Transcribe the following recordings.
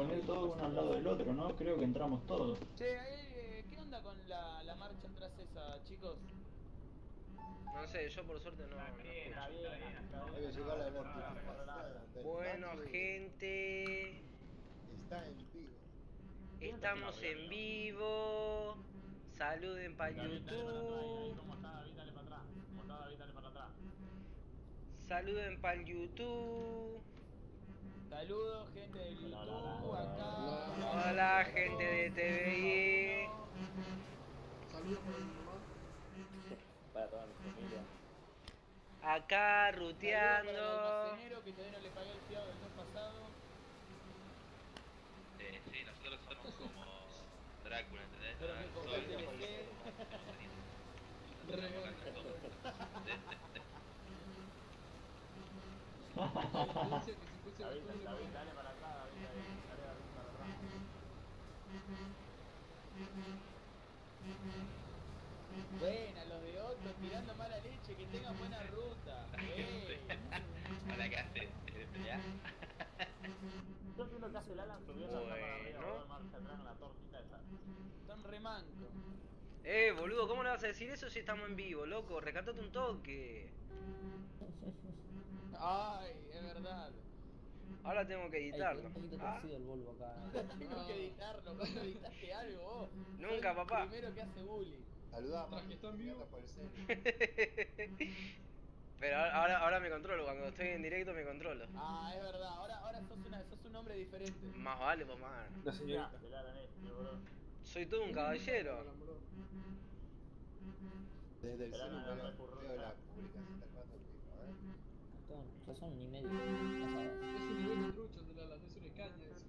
poner todo uno al lado del otro, ¿no? Creo que entramos todos. Che, eh, ¿qué onda con la, la marcha tras esa, chicos? No sé, yo por suerte no. Bueno, gente. Está en vivo. Estamos en vivo. Saluden para atrás, YouTube. Atrás. Atrás. Saluden para YouTube. Saludos, gente de YouTube, acá. Hola, gente de TVI. Saludos para mi mamá. Para toda mi familia. Acá Saludos para el ruteando. que todavía no le pagué el fiado del mes pasado. Eh, sí, nosotros somos como Drácula, ¿entendés? Pero fuese David, David, la- dale para atrás, David, David, dale David para atrás. Buena, los de Otto tirando mala leche, que tengan buena ruta. Hola, ¿qué haces? ¿Ya? Yo entiendo que hace el Alan subiendo la cámara arriba, a marcha atrás en la tortita esa. Son remanco. Eh, boludo, ¿cómo le vas a decir eso si estamos en vivo, loco? Recatate un toque. Ay, es verdad. Ahora tengo que editarlo. un poquito Ah, torcido el Volvo acá. Tengo que editarlo. ¿Cuándo editaste algo vos? Nunca, papá. Primero que hace bullying. Saludá, que está en vivo. por el celu. Pero ahora, ahora me controlo, cuando estoy en directo me controlo. Ah, es verdad. Ahora, ahora sos, una, sos un hombre diferente. Más vale, pues más. La señorita. El Alan este, boludo. Soy todo un caballero. Desde el celu veo, la publicación del rato pico, ¿eh? Gastón, ya son ni medio. pasadas. Es un nivel de trucho de la es una escaña eso.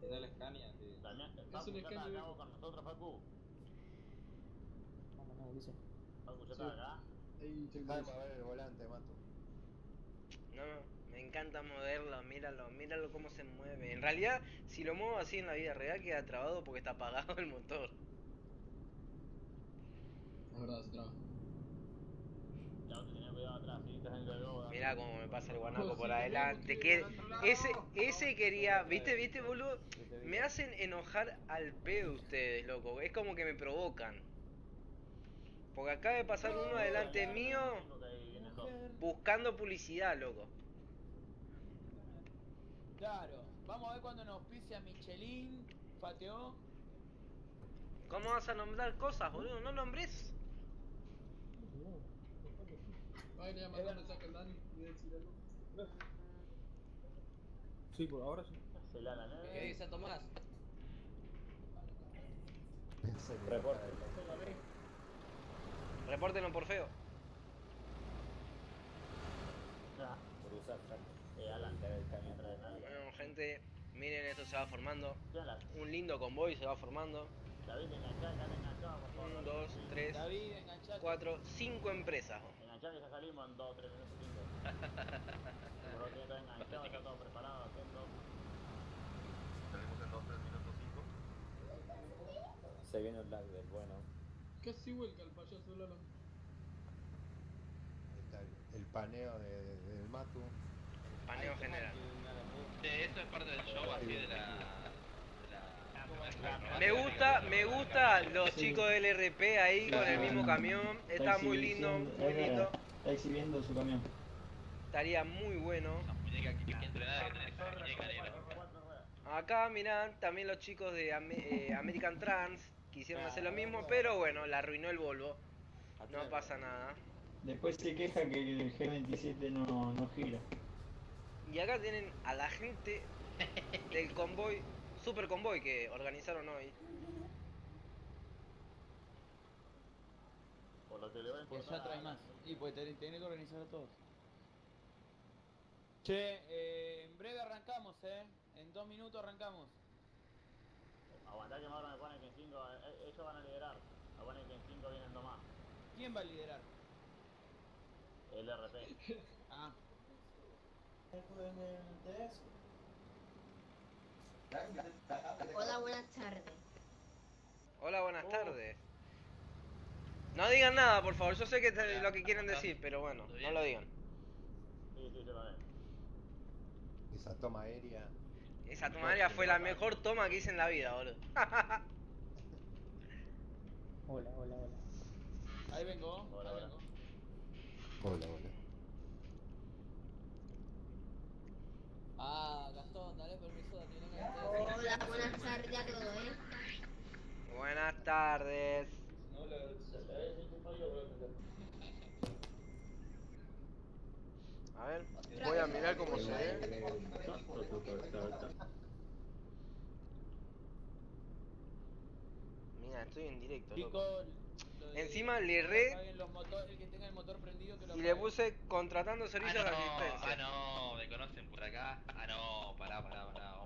Te da la escania. Te... Acá de- vos con nosotros, Facu. Vamos, no, dice. Facu, ya Sí. está acá. Ahí checkpoint. para ver el volante, Mato. No, me encanta moverlo, míralo, míralo cómo se mueve. En realidad, si lo muevo así en la vida real queda trabado porque está apagado el motor. Es verdad, se traba. Ya vos te tenés cuidado atrás, sí, estás en el lobo. Mirá cómo me pasa el guanaco por adelante. Que ese, ese quería, viste, viste, boludo. Me hacen enojar al pedo ustedes, loco. Es como que me provocan. Porque acaba de pasar uno adelante mío buscando publicidad, loco. Claro. Vamos a ver cuando nos pise a Michelin. Pateó. ¿Cómo vas a nombrar cosas, boludo? No nombres. Ay, le mensaje al Dani y. Sí, por ahora sí. ¿Qué dice Tomás? Reporte. Repórtenlo por feo. Ya. Por usar. Eh, Alan, Quitar el camión entra de nadie. Bueno, gente, miren esto se va formando. Un lindo convoy se va formando. David, enganchá, ya enganchado, por favor. Un, dos, Sí. tres, David, enganchate. cuatro, cinco empresas. Enganchá que ya salimos en 2 3 minutos 5. Por lo que está enganchado, está todo preparado, atento. Salimos en 2, 3 minutos 5. Se viene el lag del bueno. Casi vuelca el payaso está el, el paneo de, de- del Matu. Paneo general. Sí, eso es parte del show así de la. Me gusta, me gusta los chicos del RP ahí con el mismo camión. Está muy lindo, muy lindo. Está exhibiendo su camión. Estaría muy bueno. Acá mirá, también los chicos de eh, American Trans quisieron hacer lo mismo, pero bueno, la arruinó el Volvo. No pasa nada. Después se queja que el G27 no, no gira. Y acá tienen a la gente del convoy, super convoy que organizaron hoy. Por lo que le va a Que importar. ya trae más. Y pues tenés que organizar a todos. Che, eh, en breve arrancamos, eh. En dos minutos arrancamos. Aguantá que ahora me ponen que en 5, ellos van a liderar. Me ponen que en 5 vienen dos más. ¿Quién va a liderar? El RP. Ah, Hola, buenas tardes. Hola, buenas tardes. No digan nada, por favor. Yo sé que es lo que quieren decir, pero bueno, no lo digan. Sí, sí. Esa toma aérea. Esa tomadera fue la mejor toma que hice en la vida, boludo. Hola, hola, hola. Ahí vengo, Hola, ahí hola. vengo. Hola, hola. Ah, Gastón, dale permiso Hola, buenas tardes a todos, ¿eh? Buenas tardes. A ver, voy a mirar cómo se ve. Mira, estoy en directo, loco. Encima le re- apaguen los motor- el que tenga el motor prendido que lo Y le puse contratando Ah servicios de asistencia. ah no, me conocen por acá. Ah no, pará, pará, pará,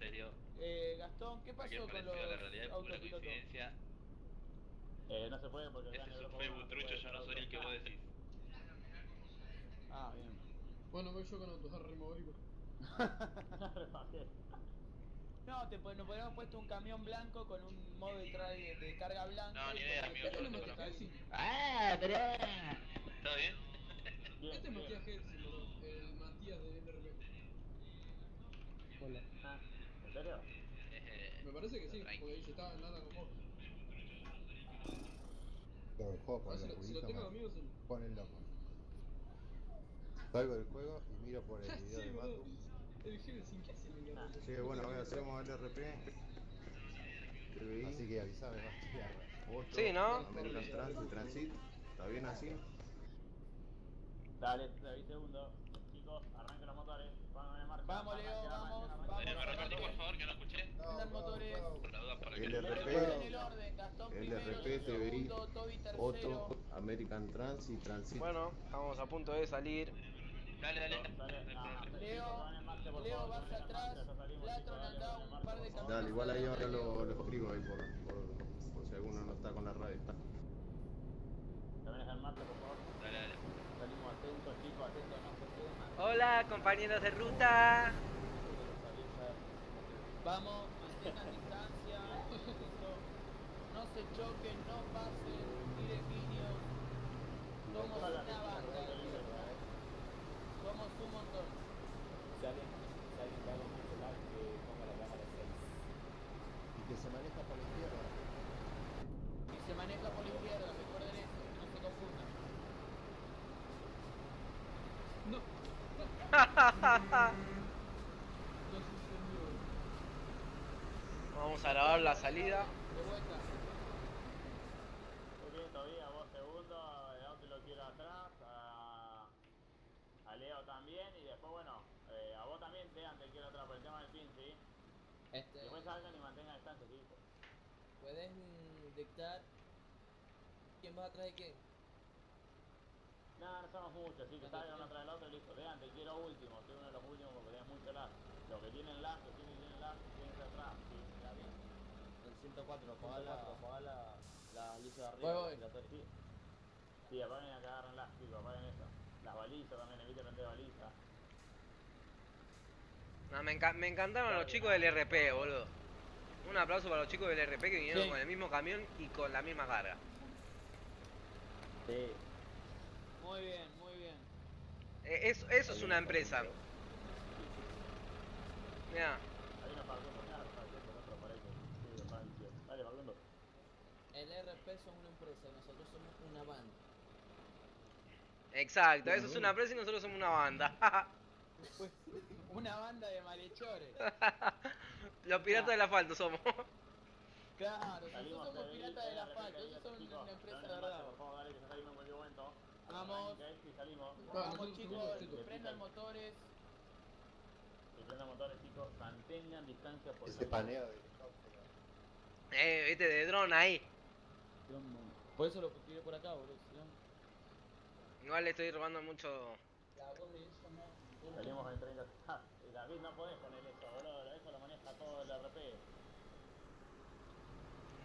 serio. Eh, Gastón, ¿qué pasó con los la realidad es pura coincidencia. Eh, no se puede porque Ese es un Facebook trucho, yo no soy el que vos decís. Ah, bien. Bueno, voy yo con autos removibles. No, te, po- nos podríamos puesto un camión blanco con un modo de, de carga blanco. No, ni idea, amigo, yo no. ¡Ah, pero! ¿Todo bien? Bien, Este es. Matías boludo. El Matías de NRP. Hola. Ah, ¿En serio? Eh, Me parece que sí, porque yo estaba en lata con vos. Todo el juego Ah, si, lo, si lo tengo me amigos, se... ponen loco. Salgo del juego y miro por el video sí, de. Matu. El ¿qué hace el Ah, gato? Sí, bueno, hoy hacemos LRP. TVI, Así que tierra. 8, Sí, ¿no? American Transit, Transit. ¿Está bien así? Dale, 6 segundos. Chicos, arranquen los motores. Vamos, Leo, vamos, eh, ¿Me repetís por favor que no escuché? Prendan motores. LRP, el. 8, American Transit, Transit. Bueno, estamos a punto de salir. Dale, dale. No Leo, Leo, vas atrás, Latron anda un par de por favor. Dale, igual ahí ahora lo, lo escribo ahí por, por, por si alguno no está con la radio. También en marcha, por favor. Dale, dale. Salimos atentos, chicos, atentos, no queden más. Hola, compañeros de ruta. Vamos, mantengan distancia. No se choquen, no pasen, tiren líneas. Somos una banda. Somos un montón. Si alguien, si alguien cae con mucho lag, que ponga la cámara 6. Y que se maneja por la izquierda. Y se maneja por la izquierda, recuerden eso, que no se confundan. No. No se encendió. Vamos a grabar la salida. De vuelta. Muy bien, todavía vos segundo, auto lo quiero atrás, a, a Leo también y después bueno, eh, a vos también te te quiero atrás por el tema del pin, ¿sí? Este, Después salgan y mantengan distancia, ¿sí? ¿puedes mm, dictar quién va atrás de quién? No, no somos muchos, sí, que salgan uno atrás del otro y listo. Vean, te quiero último, soy uno de los últimos porque tenés mucho lag. Los que tienen lag, que tienen, tienen lag, tienen que ir atrás, sí, está bien. El 104, apaga la, la, la luz de arriba. Voy, voy. Sí, sí apaguen acá, agarren lag, chicos, apaguen eso. Las balizas también, eviten prender balizas. No, me, enca- me encantaron los chicos del RP, boludo. Un aplauso para los chicos del RP que vinieron Sí. con el mismo camión y con la misma carga. Sí. Muy bien, muy bien. Eh, eso, eso es una empresa. Mira, Hay una parte por acá, está bien, por otro parece. Sí, de Francia. Dale, Facundo. El RP son una empresa y nosotros somos una banda. exacto, eso es una empresa y nosotros somos una banda. Una banda de malhechores. los piratas del asfalto somos. Claro, nosotros somos piratas del de asfalto, ellos son una empresa de verdad. Que. Vamos. Vamos chicos, prendan motores. Si prendan motores, chicos, mantengan distancia por Ese paneo de helicóptero. Eh, viste, de dron ahí. Por eso lo tiré por acá, boludo. si no- Igual le estoy robando mucho. Salimos en 30. Ah, y David, no podés poner eso, boludo. Eso lo maneja todo el RP.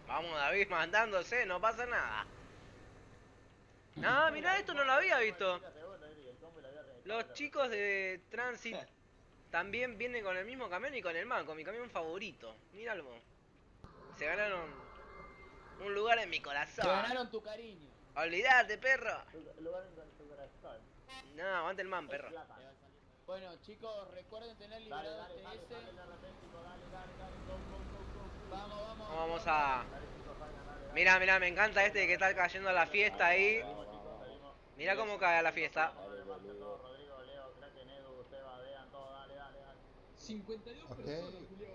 Vamos, David, mandándose, no pasa nada. No, mirá, esto no lo había visto. Los chicos de Transit también vienen con el mismo camión y con el man, con mi camión favorito. Míralo. Se ganaron un lugar en mi Te corazón. ganaron tu cariño. Olvídate, perro. El lugar en tu corazón. No, aguante el man, perro. Bueno, chicos, recuerden tener liberado dale, dale, TS. dale. Vamos, vamos. Vamos a... Mira, mira, me encanta este que está cayendo a la fiesta ahí. Mira cómo cae a la fiesta. Dale, boludo. Rodrigo, Leo, Kraken, Edu, Seba, Dean, todo, dale, dale, dale. 52 Ok. personas, Julio.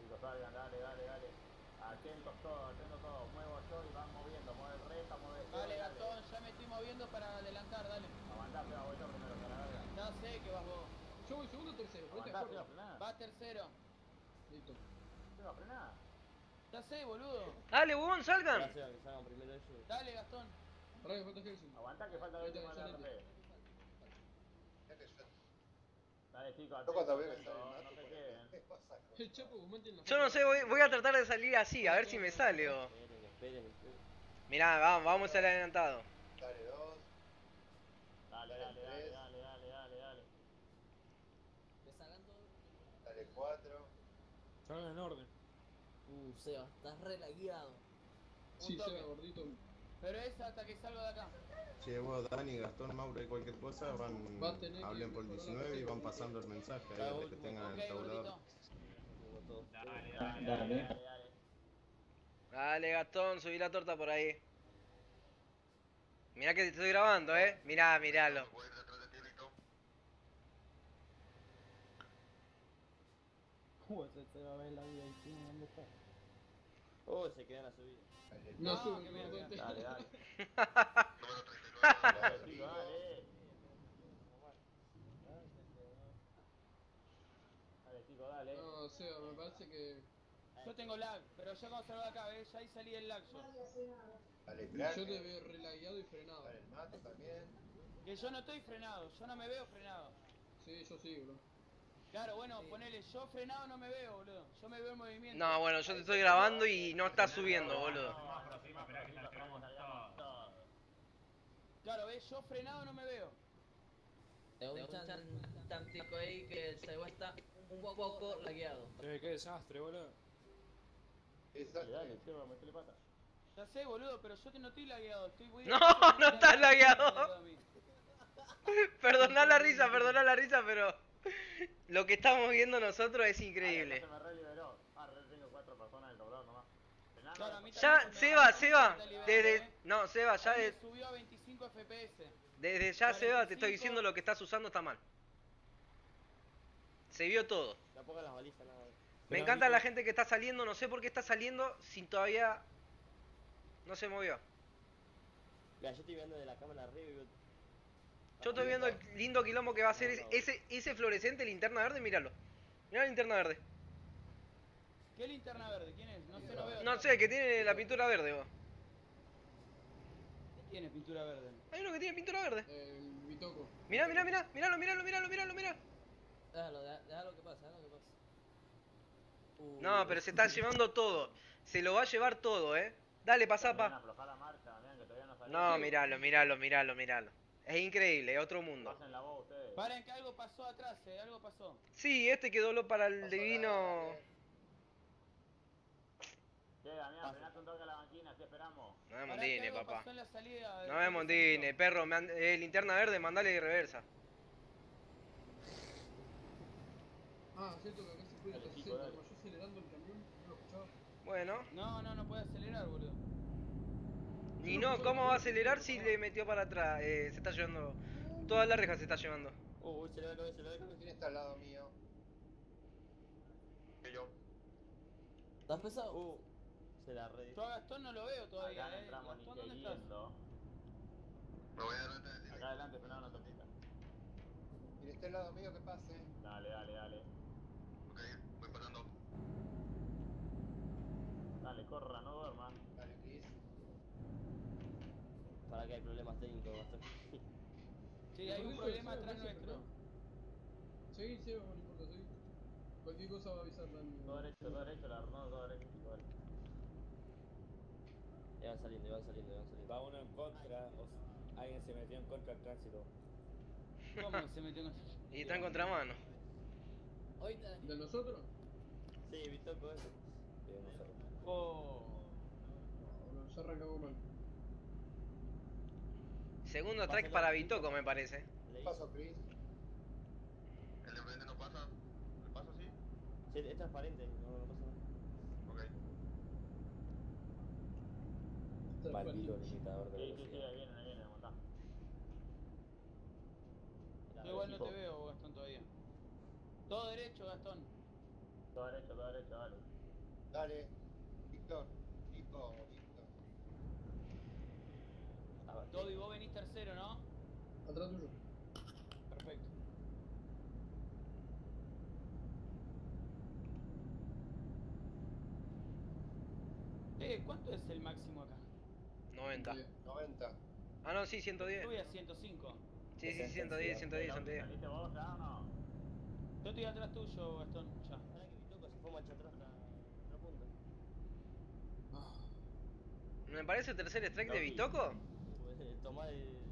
Chicos, salgan, dale, dale, dale. Atentos todos, atentos todos. Muevo yo y van moviendo. Mueve reta, mueve Dale, Gastón, ya me estoy moviendo para adelantar, dale. Aguantá, Seba, voy yo primero, que la verga. No sé que vas vos. Yo voy segundo o tercero, ponete de acuerdo. Vas tercero. Listo. Ya sé, boludo. Dale, huevón, salgan. Gracias, que salgan primero ellos. Dale, Gastón. Pará que falta Helsing. Aguantá que falta que yo- Dale, chicos, no se por queden. El Chapo Guzmán tiene la Yo no sé, voy, voy a tratar de salir así, a ver si me sale o... Esperen, esperen. Mirá, vamos, vamos al adelantado. Dale dos, Dale, dale, dale, dale, dale, dale, dale. Que salgan todos. dale cuatro. Salgan en orden. Uh, Seba, estás relagueado. Sí, toque. Seba, gordito. Pero es hasta que salgo de acá. Che, vos, Dani, Gastón, Mauro y cualquier cosa, van, Va a tener que hablen por el mejorar la 19 y van pasando el mensaje ahí los que tengan Ok, el tabulador. Dale. dale, dale, dale. Dale, Gastón, subí la torta por ahí. Mirá que te estoy grabando, eh. Mirá, miralo. Uh, se, se va a ver la vida y tiene dónde está. Oh, se quedan a subir. No, No, no cuente. Dale, dale. Dale, Dale, chicos, dale. No, Seba, me parece que. Yo tengo lag, pero ya cuando salgo de acá, ¿ves? Ya ahí salí del lag yo. Dale Yo te veo relagueado y frenado. Dale el mato también. Que yo no estoy frenado, yo no me veo frenado. Sí, yo sí, bro. Claro, bueno, ponele, yo frenado no me veo, boludo. Yo me veo en movimiento. No, bueno, yo te estoy grabando y no está subiendo, boludo. Claro, ¿ves? Yo frenado no me veo. Tengo un chan táctico ahí que el Seba está un poco lagueado. Eh, qué desastre, boludo. Exacto. Dale, Seba, metele pata. Ya sé, boludo, pero yo que no estoy lagueado, estoy muy No, no estás lagueado. Perdoná la risa, perdoná la risa, pero lo que estamos viendo nosotros es increíble. Se me re liberó. Ah, re tengo cuatro personas del tablado nomás. Frenando. Claro, a mí Ya, Seba, va- Seba, desde... No, Seba, ya A mí me de- subió a 25 FPS. desde ya, Seba, te estoy 45. diciendo lo que estás usando está mal. Se vio todo. Me encanta la gente que está saliendo, no sé por qué está saliendo sin todavía... No se movió. Mira, yo estoy viendo de la cámara arriba y veo... Yo estoy viendo el lindo quilombo que va a ser ese, ese, ese fluorescente linterna verde, míralo. Mirá la linterna verde. ¿Qué linterna verde? ¿Quién es? No sé, no veo. No sé, que tiene la pintura verde, vos. ¿Qué tiene pintura verde? Hay uno que tiene pintura verde. El Bitoco. Mirá, mirá, mirá, míralo, míralo, míralo, míralo, míralo. Déjalo, déjalo que pase, déjalo que pase. Uh, No, pero se está llevando todo. Se lo va a llevar todo, eh. Dale, pasá, pa. no míralo, míralo, míralo, míralo. Es increíble, es otro mundo. Pasen la voz ustedes. Paren que algo pasó atrás, eh, algo pasó. Sí, este quedó lo para el divino. Che, Damián, frenate un toque a la banquina, así esperamos. No me Pará que mondine, algo papá. pasó en la salida, No me mondine, perro. Me and- eh, linterna verde, mandale reversa. Ah, cierto que acá se puede Dale, hasta chico, 60, dale. como yo acelerando el camión, no lo escuchaba. Bueno. No, no, no puede acelerar, boludo. Ni no, ¿cómo va a acelerar si le metió para atrás? Eh, se está llevando. Toda la reja se está llevando. Uh, se le va a caer, se le va a caer. ¿Quién está al lado mío? Yo. ¿Estás pesado? Uh, se la red. Yo a Gastón no lo veo todavía, Acá no eh. entramos ni Gastón, ¿dónde estás? queriendo. Me voy adelante. Acá adelante, frenado una tortita. Quien está al lado mío, que pase. Dale, dale, dale. Ok, voy pasando. Dale, corra, no duerman. Para que hay problemas técnicos. Sí, hay un problema atrás nuestro. Seguí, Seba, no importa, seguí. Cualquier cosa va a avisar Dani. Todo derecho, todo derecho, la no, todo derecho, dale. Ya van saliendo, van saliendo, van saliendo. Va uno en contra, o alguien se metió en contra del tránsito. ¿Cómo se metió con Y está en contramano. ¿De nosotros? Sí, Bitoco ese. Sí, no sé. Oh. No, ya arrancamos mal. Segundo track para Bitoco, me parece. Paso, Chris. ¿El de frente no pasa? ¿El paso sí? Sí, es transparente, no, no pasa nada. Está Maldito limitador de Sí, sí, sí, velocidad. ahí viene, ahí viene, aguantá. Yo igual no te veo, Gastón, todavía. Todo derecho, Gastón. Todo derecho, todo derecho, dale. Dale. Víctor. Víctor. Toby, vos venís tercero, ¿no? Atrás tuyo. Perfecto. Eh, ¿cuánto es el máximo acá? 90. 90. Ah, no, sí, 110. Estoy a 105. Sí, sí, 110, 110, 110. ¿Saliste vos ya o no? Yo estoy atrás tuyo, Gastón, ya. Ahora que Bitoco se fue marcha atrás la, punta. Me parece tercer strike de Bitoco. Pues, Tomá el...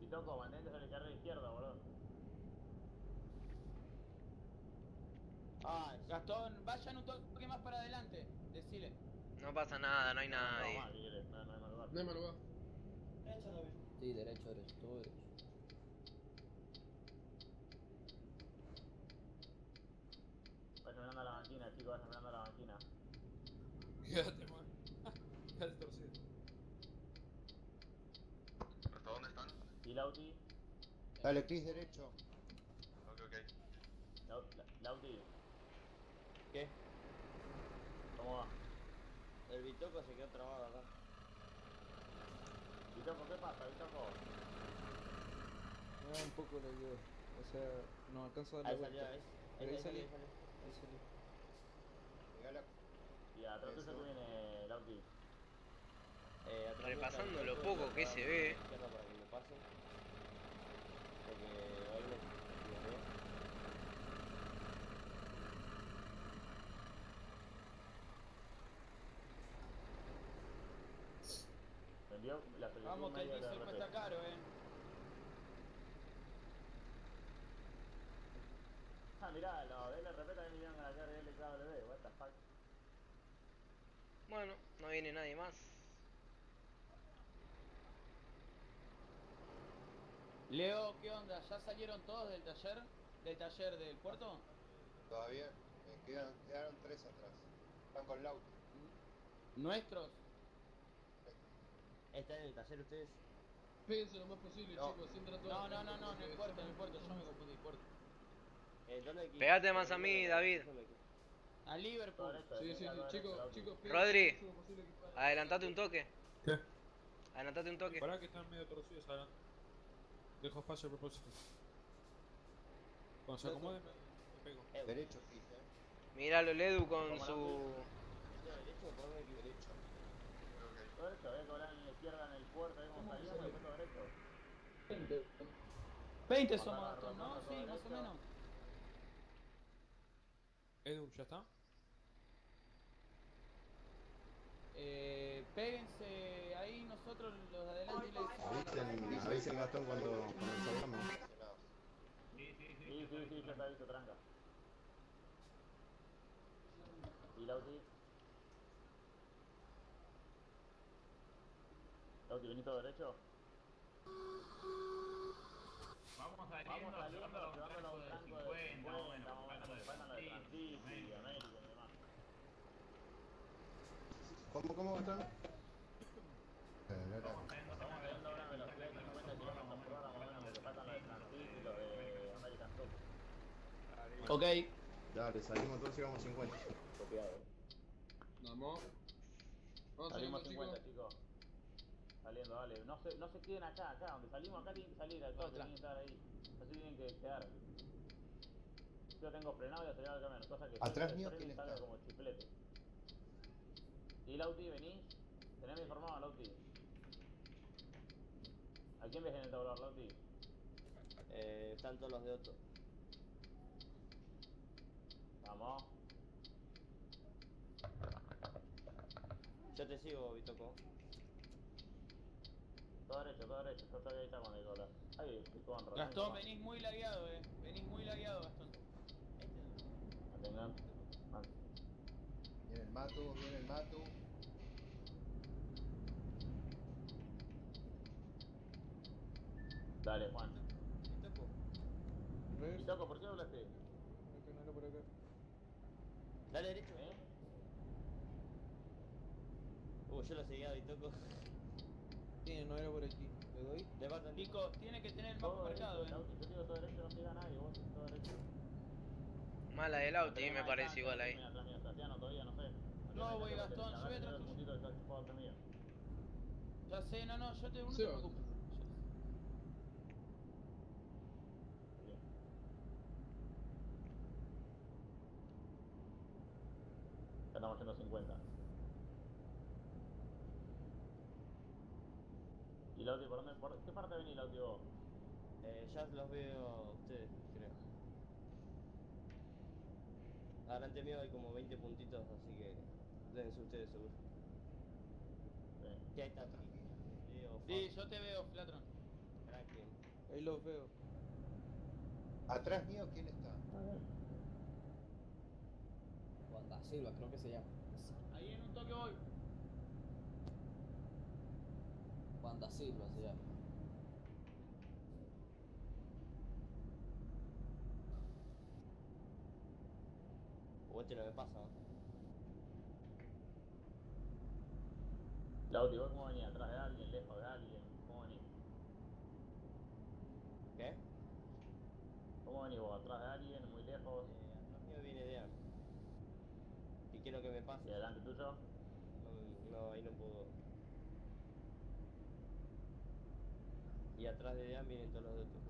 Pitoco, mantente sobre el carril izquierdo, boludo. Ah, Gastón, vayan un toque más para adelante. Decile. No pasa nada, no hay No, nadie. ¿qué querés? No, no hay más lugar. No hay mal lugar. Sí, derecho, derecho, todo derecho. Vayan mirando a la banquina, chicos, vayan mirando a la banquina. Quédate, man. Quédate torcido. ¿Hasta dónde están? ¿Y Lauti? Dale, Chris, derecho. Ok, ok. Lau- La- Lauti, ¿Qué? ¿cómo va? El Bitoco se quedó trabado acá. Pitoco, ¿qué pasa, Pitoco? Me da un poco la idea. O sea, no alcanzo a dar Ahí la salió, vuelta. Pero Ahí ahí salió, salí. ahí salió. Ahí salí. Y atrás tuyo Eso. que viene Lauti. Eh, Repasando lo poco que se ve. para que me pase. Porque ahí me. Vendió la selección Vamos, que el diesel cuesta caro, eh. Ah, mirá, los del RP también vinieron a la carga LKW, what the fuck. Bueno, no viene nadie más. Leo, ¿qué onda? ¿Ya salieron todos del taller? ¿Del taller del puerto? Todavía. Me quedan, quedaron tres atrás. Están con Lauti. ¿Nuestros? ¿Están en el taller ustedes? Péguense lo más posible, No. chicos. Sin tratar No, no, no, no, en el puerto, en el puerto. Yo me confundí, puerto. Eh, ¿dónde hay que ir? Pegate más a mí, David. ¿Dónde hay que ir? A Liverpool. Sí, sí, sí, chicos, chicos. Rodri. Adelantate un toque. ¿Qué? Adelantate un toque. Pará que están medio torcidos adelante. Dejo espacio a propósito. Cuando se acomode me, me pego. Derecho, eh. Míralo, el Edu con su. ¿esto derecho? Derecho. Derecho, ves que hablan en la izquierda en el puerto, ahí como salíamos, después derecho. 20 somos, ¿no? Sí, más o menos. Edu, ¿ya está? Eh, péguense ahí nosotros los de adelante y les Avisen, avisen Gastón cuando, cuando salgamos. Mencionados. Sí, sí, sí, ya está visto, tranca. ¿Y Lauti? Lauti, ¿venís todo derecho? Vamos Vamos saliendo, llevándonos un tranco de 50, más o menos, que faltan los de Transit y América y demás. ¿Cómo, cómo? Eh, no era- Estamos saliendo a una velocidad de 50 kilómetros por hora, más o menos, que faltan los de Transit y los de American Top. Ok. Dale, salimos todos y vamos 50. Copiado. Vamos. Vamos Salimos saliendo, 50, chicos. Saliendo, dale. No se, no se queden acá, acá. Donde salimos acá tienen que salir al toque, tienen que estar ahí. Así tienen que quedar. Yo tengo frenado y acelerado el camión, cosa que Atrás mío, ¿quién está? como chiflete. ¿Y Lauti, venís? Teneme informado, Lauti. ¿A quién ves en el tabulador, Lauti? Eh, están todos los de Otto. Vamos. Yo te sigo, Bitoco. Todo derecho, todo derecho. Yo estoy ahí ya cuando hay que hablar. Ahí, estoy con. Gastón, venís muy lagueado, eh. Venís muy lagueado, Gastón. Atengan. Matu, viene el Matu. Dale, Juan. Pitaco. Pitaco, ¿por qué hablaste? No era por acá. Dale derecho, eh. Uh, yo lo seguía a Tiene, no era por aquí. ¿Le doy? Le tiene que tener el mapa marcado, eh. Yo todo derecho, no nadie, vos todo derecho. Mala del auto, me parece igual ahí. No, voy, Tenés Gastón, coche, puedo atrás mío. Ya sé, no, no, yo te, no Sí, te preocupes. Estamos haciendo 50. ¿Y Lauti por dónde? ¿Por qué parte venís Lauti vos? Eh, ya los veo a ustedes, creo. Adelante mío hay como 20 puntitos, así que deben ser ustedes seguro. Sí. ¿Qué hay tanto? Leo, Sí, yo te veo, Flatron. Kraken. Ahí los veo. Atrás mío, ¿quién está? Wanda Silva, creo que se llama. Ahí en un toque voy. Wanda Silva se llama. O este no me pasa, ¿no? Lauti, ¿vos cómo venís? ¿Atrás de alguien? ¿Lejos de alguien? ¿Cómo venís? ¿Qué? ¿Cómo venís vos? ¿Atrás de alguien? ¿Muy lejos? Eh, atrás mío viene Dean. Si quiero que me pase. ¿Y adelante tuyo? No, no, ahí no puedo. Y atrás de Dean vienen todos los de otro.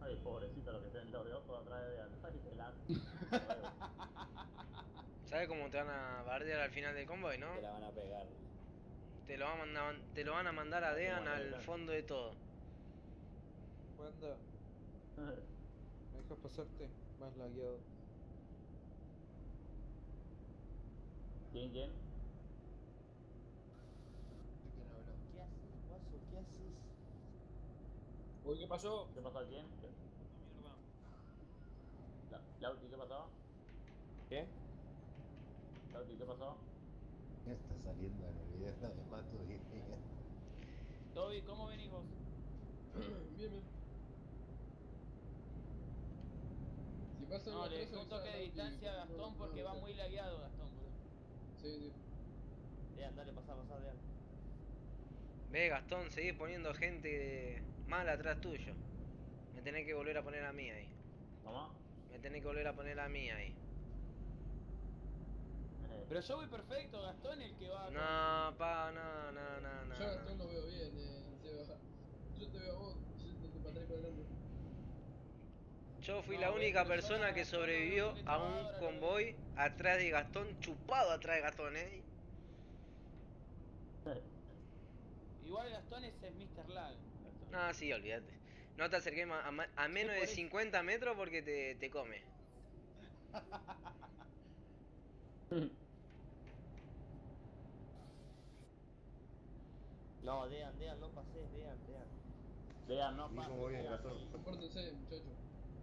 Ay, pobrecito lo que estén los de atrás de Dean. Ay, qué lástima. ¿Sabes cómo te van a bardear al final del convoy, no? Te la van a pegar. Te lo, van a mandar, te lo van a mandar a Dean al fondo de todo. Wanda, ¿me dejas pasarte? Más lagueado. ¿Quién, quién? ¿Qué haces, guaso? ¿Qué haces? Uy, ¿qué pasó? ¿Qué pasó a quién? ¿Qué- Mierda. La- Lauti, ¿qué pasó? ¿Qué? Lauti, ¿qué pasó? Está saliendo en el video de Matu y Toby, ¿cómo venís vos? Bien, bien. Si pasa No, le dejé un toque de distancia a Gastón no porque va muy lagueado Gastón, boludo. Sí, sí. Dean, dale, pasá, pasá, Dean. Ve, Gastón, seguís poniendo gente mal atrás tuyo. Me tenés que volver a poner a mí ahí. ¿Cómo? Me tenés que volver a poner a mí ahí. Pero yo voy perfecto, Gastón el que va. con- No, pa, no, no, no, no. Yo a no. Gastón lo veo bien, eh, Seba. Yo te veo a vos, yéndote para atrás para adelante. Yo fui No, la única persona que Gastón sobrevivió a un convoy atrás de Gastón, chupado atrás de Gastón, ¿eh? Igual Gastón ese es Mr. Lag. Gastón. No, sí, olvídate. No te acerques a, ma- a menos de por eso. 50 metros porque te, te come. No, Dean, Dean, no pases, Dean, Dean. Dean, no ¿Y pase. cómo viene Dean, Gastón? sí. Compórtense, muchachos.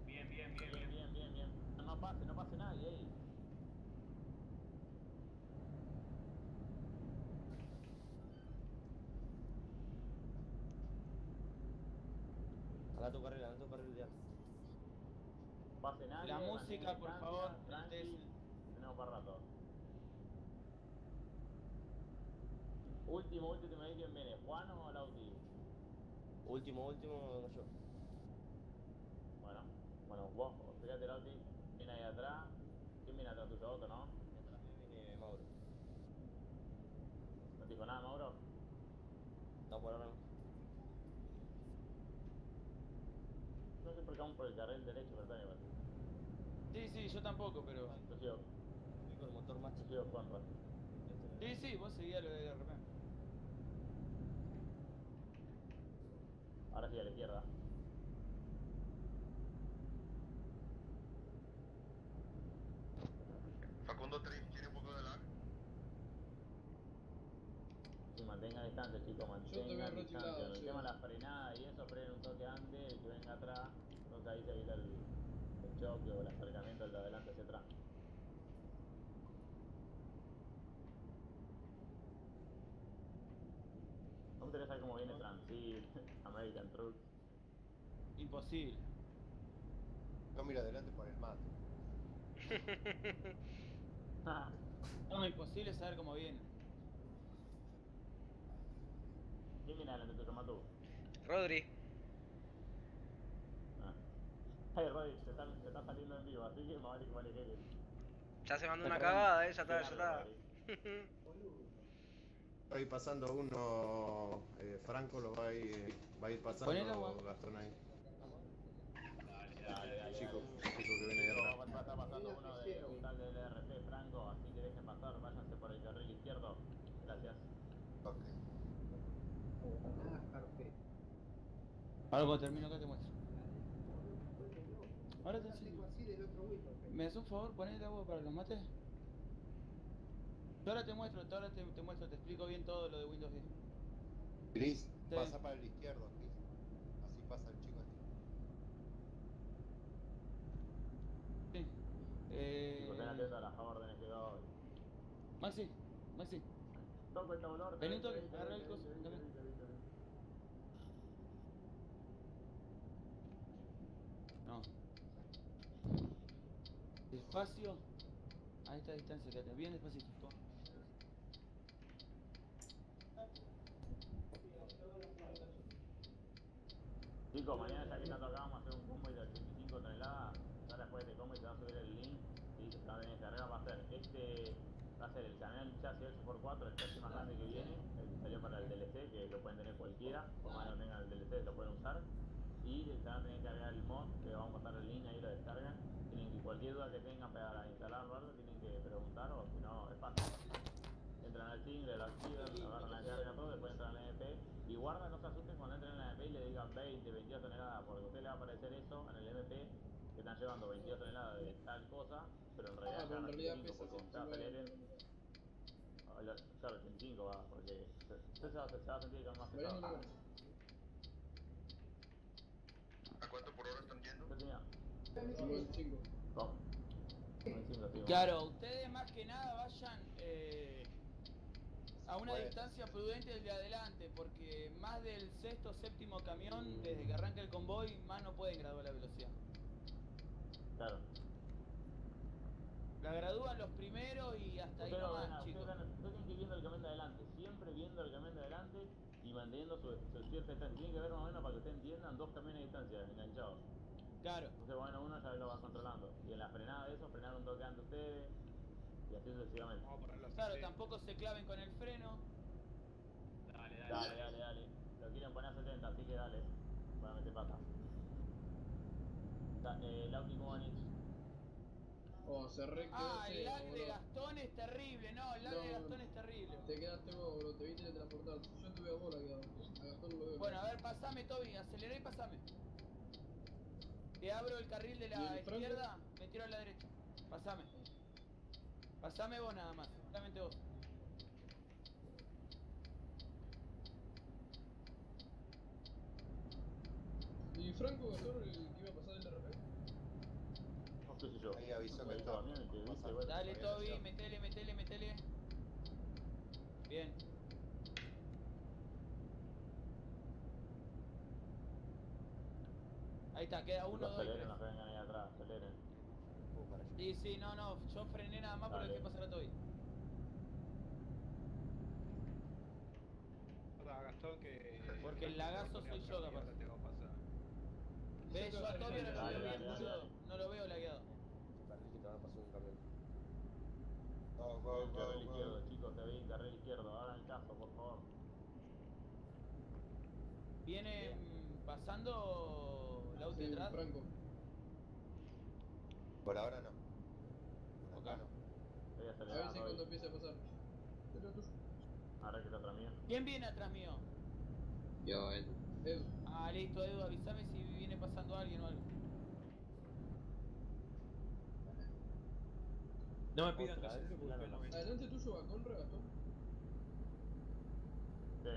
Bien, bien, bien, Bien, bien. bien, bien, bien. No pase, no pase nadie ahí. Anda tu carrera, anda tu carrera, Dean. Pase nadie. La música, por favor, Tranqui. Tenemos para rato. Último, último. ¿Juan o Lauti? Último, último, yo. Bueno, bueno, vos, fíjate Lauti, viene ahí atrás. ¿Quién viene atrás tuyo? Otro, ¿no? Detrás viene Mauro. ¿No te dijo nada, Mauro? No, por ahora no. No sé por qué vamos por el carril derecho, pero está bien. Sí, sí, yo tampoco, pero. Yo sigo, Voy con el motor más sigo Conrad. Sí, sí, vos seguías lo de RP. Ahora sí a la izquierda. Facundo tiene un poco de lag. Y mantenga distancia, chicos, mantenga distancia. El sí. tema de la frenada y eso, frenen un toque antes, el que venga atrás, entonces ahí se evita el, el choque o el acercamiento del de adelante hacia atrás. ¿Cómo te saber cómo viene Transit, American Truck? Imposible. No mira adelante por el mate. No, imposible saber cómo viene. ¿Quién viene adelante tuyo, Matu? Rodri. Ah. Ay, Rodri, te está, te está saliendo en vivo, así que más vale que vale que Ya se mandó una cagada, eh, ya está, ya está. Estoy pasando uno, eh, Franco lo va a ir, va a ir pasando Poné el agua. Gastón ahí. Dale, dale, Chico, dale. chico que viene de Va atrás. a estar pasando uno de un tal del RP, Franco, así que dejen pasar, váyanse por el carril izquierdo. Gracias. Ok. Ahora cuando termino acá te muestro. Ahora te enseño. ¿Me haces un favor? ¿Poner el agua para los mates? Ahora te muestro, ahora te, te muestro, te explico bien todo lo de Windows 10. Chris, pasa para el izquierdo, Chris. Así pasa el chico este. Sí. Eh... Chicos, estén atentos a las órdenes que doy. Maxi, Maxi. Toco el tablón. Vení un toque, agarra el coso. No. Despacio. A esta distancia, quédate bien despacito. toma. Chicos, mañana ya que está tocado, vamos a hacer un combo de 85 toneladas. Ahora después de combo y te va a subir el link. Y se va a venir carrera. Va a ser este. Va a ser el canal chasis 8x4, el chasis más grande que viene. El que salió para el DLC, que lo pueden tener cualquiera. Por más que no tengan el DLC, lo pueden usar. Y se van a tener que cargar el mod, que vamos a pasar el link ahí, lo descargan. Tienen que cualquier duda que tengan para instalarlo o algo, tienen que preguntar o si no, es fácil. Entran al single, lo activan, agarran la carga todo, después entran al MP y guarda, no se asusten cuando entren en el MP y le digan 20, 22 toneladas, porque a usted le va a aparecer eso en el MP que están llevando 22 toneladas de tal cosa, pero en realidad Ah, pero en llevan realidad 85, pesa porque cuando 69. aceleren, la- claro, 85 va, porque se, se va, se va a sentir que es más pesado. luego. ¿A cuánto por hora están yendo? ¿Qué tenía? 55. ¿Cómo? 95, sí, Claro, ustedes más que nada vayan eh, a una distancia prudente del de adelante, porque más del sexto o séptimo camión, desde que arranca el convoy, más no pueden graduar la velocidad. Claro. La gradúan los primeros y hasta ahí nomás, chicos. ven- ustedes tienen que ir viendo el camión de adelante, siempre viendo el camión de adelante y manteniendo su, su cierta distancia. Tienen que ver más o menos para que ustedes entiendan dos camiones de distancia enganchados. Claro. Entonces, bueno, uno ya lo va controlando. Y en la frenada de eso, frenar un toque antes ustedes y así sucesivamente. Claro, tampoco se claven con el freno. Dale, dale, Dale, dale, dale. Lo quieren poner a 70, así que dale. Bueno, te pasa. Eh, Lauti, ¿cómo venís? Oh, se re quedó Ah, el lag de. Gastón es terrible, no, el lag de Gastón es terrible. Te quedaste vos, boludo, te vi teletransportar. Yo tuve a vos la quedado. A Gastón lo veo. Bueno, a ver, pasame, Toby, acelerá y pasame. Te abro el carril de ¿Y la izquierda, me tiro a la derecha. Pasame. Pasame vos nada más, solamente vos. ¿Y Franco Gastón el? Sé yo. Ahí avisó que. Dale, Toby, metele, metele, metele. Bien. Ahí está, queda uno, dos y aceleren, no se vengan ahí atrás, aceleren. Sí, sí, no, no, yo frené nada más, Dale. dejé pasar a Toby. Gastón, que. Porque el lagazo soy yo, capaz. Ahora te va a pasar. ¿Ves? Yo a Toby no lo veo bien, boludo. dale. No lo veo lagueado. Carril que te van a pasar un camión. Go, go, go, Carril izquierdo, chicos, te vi, carril izquierdo. Hagan caso, por favor. Viene mm, pasando la Sí, atrás. Franco. Por ahora no. Por acá Ok. no. Voy a ver si cuando empiece a pasar. Ahora que está atrás mío. ¿Quién viene atrás mío? Yo, Edu. Edu. Ah, listo, Edu, avísame si viene pasando alguien o algo. No me pidan no me- Adelante tuyo va Conra, Gastón. Sí.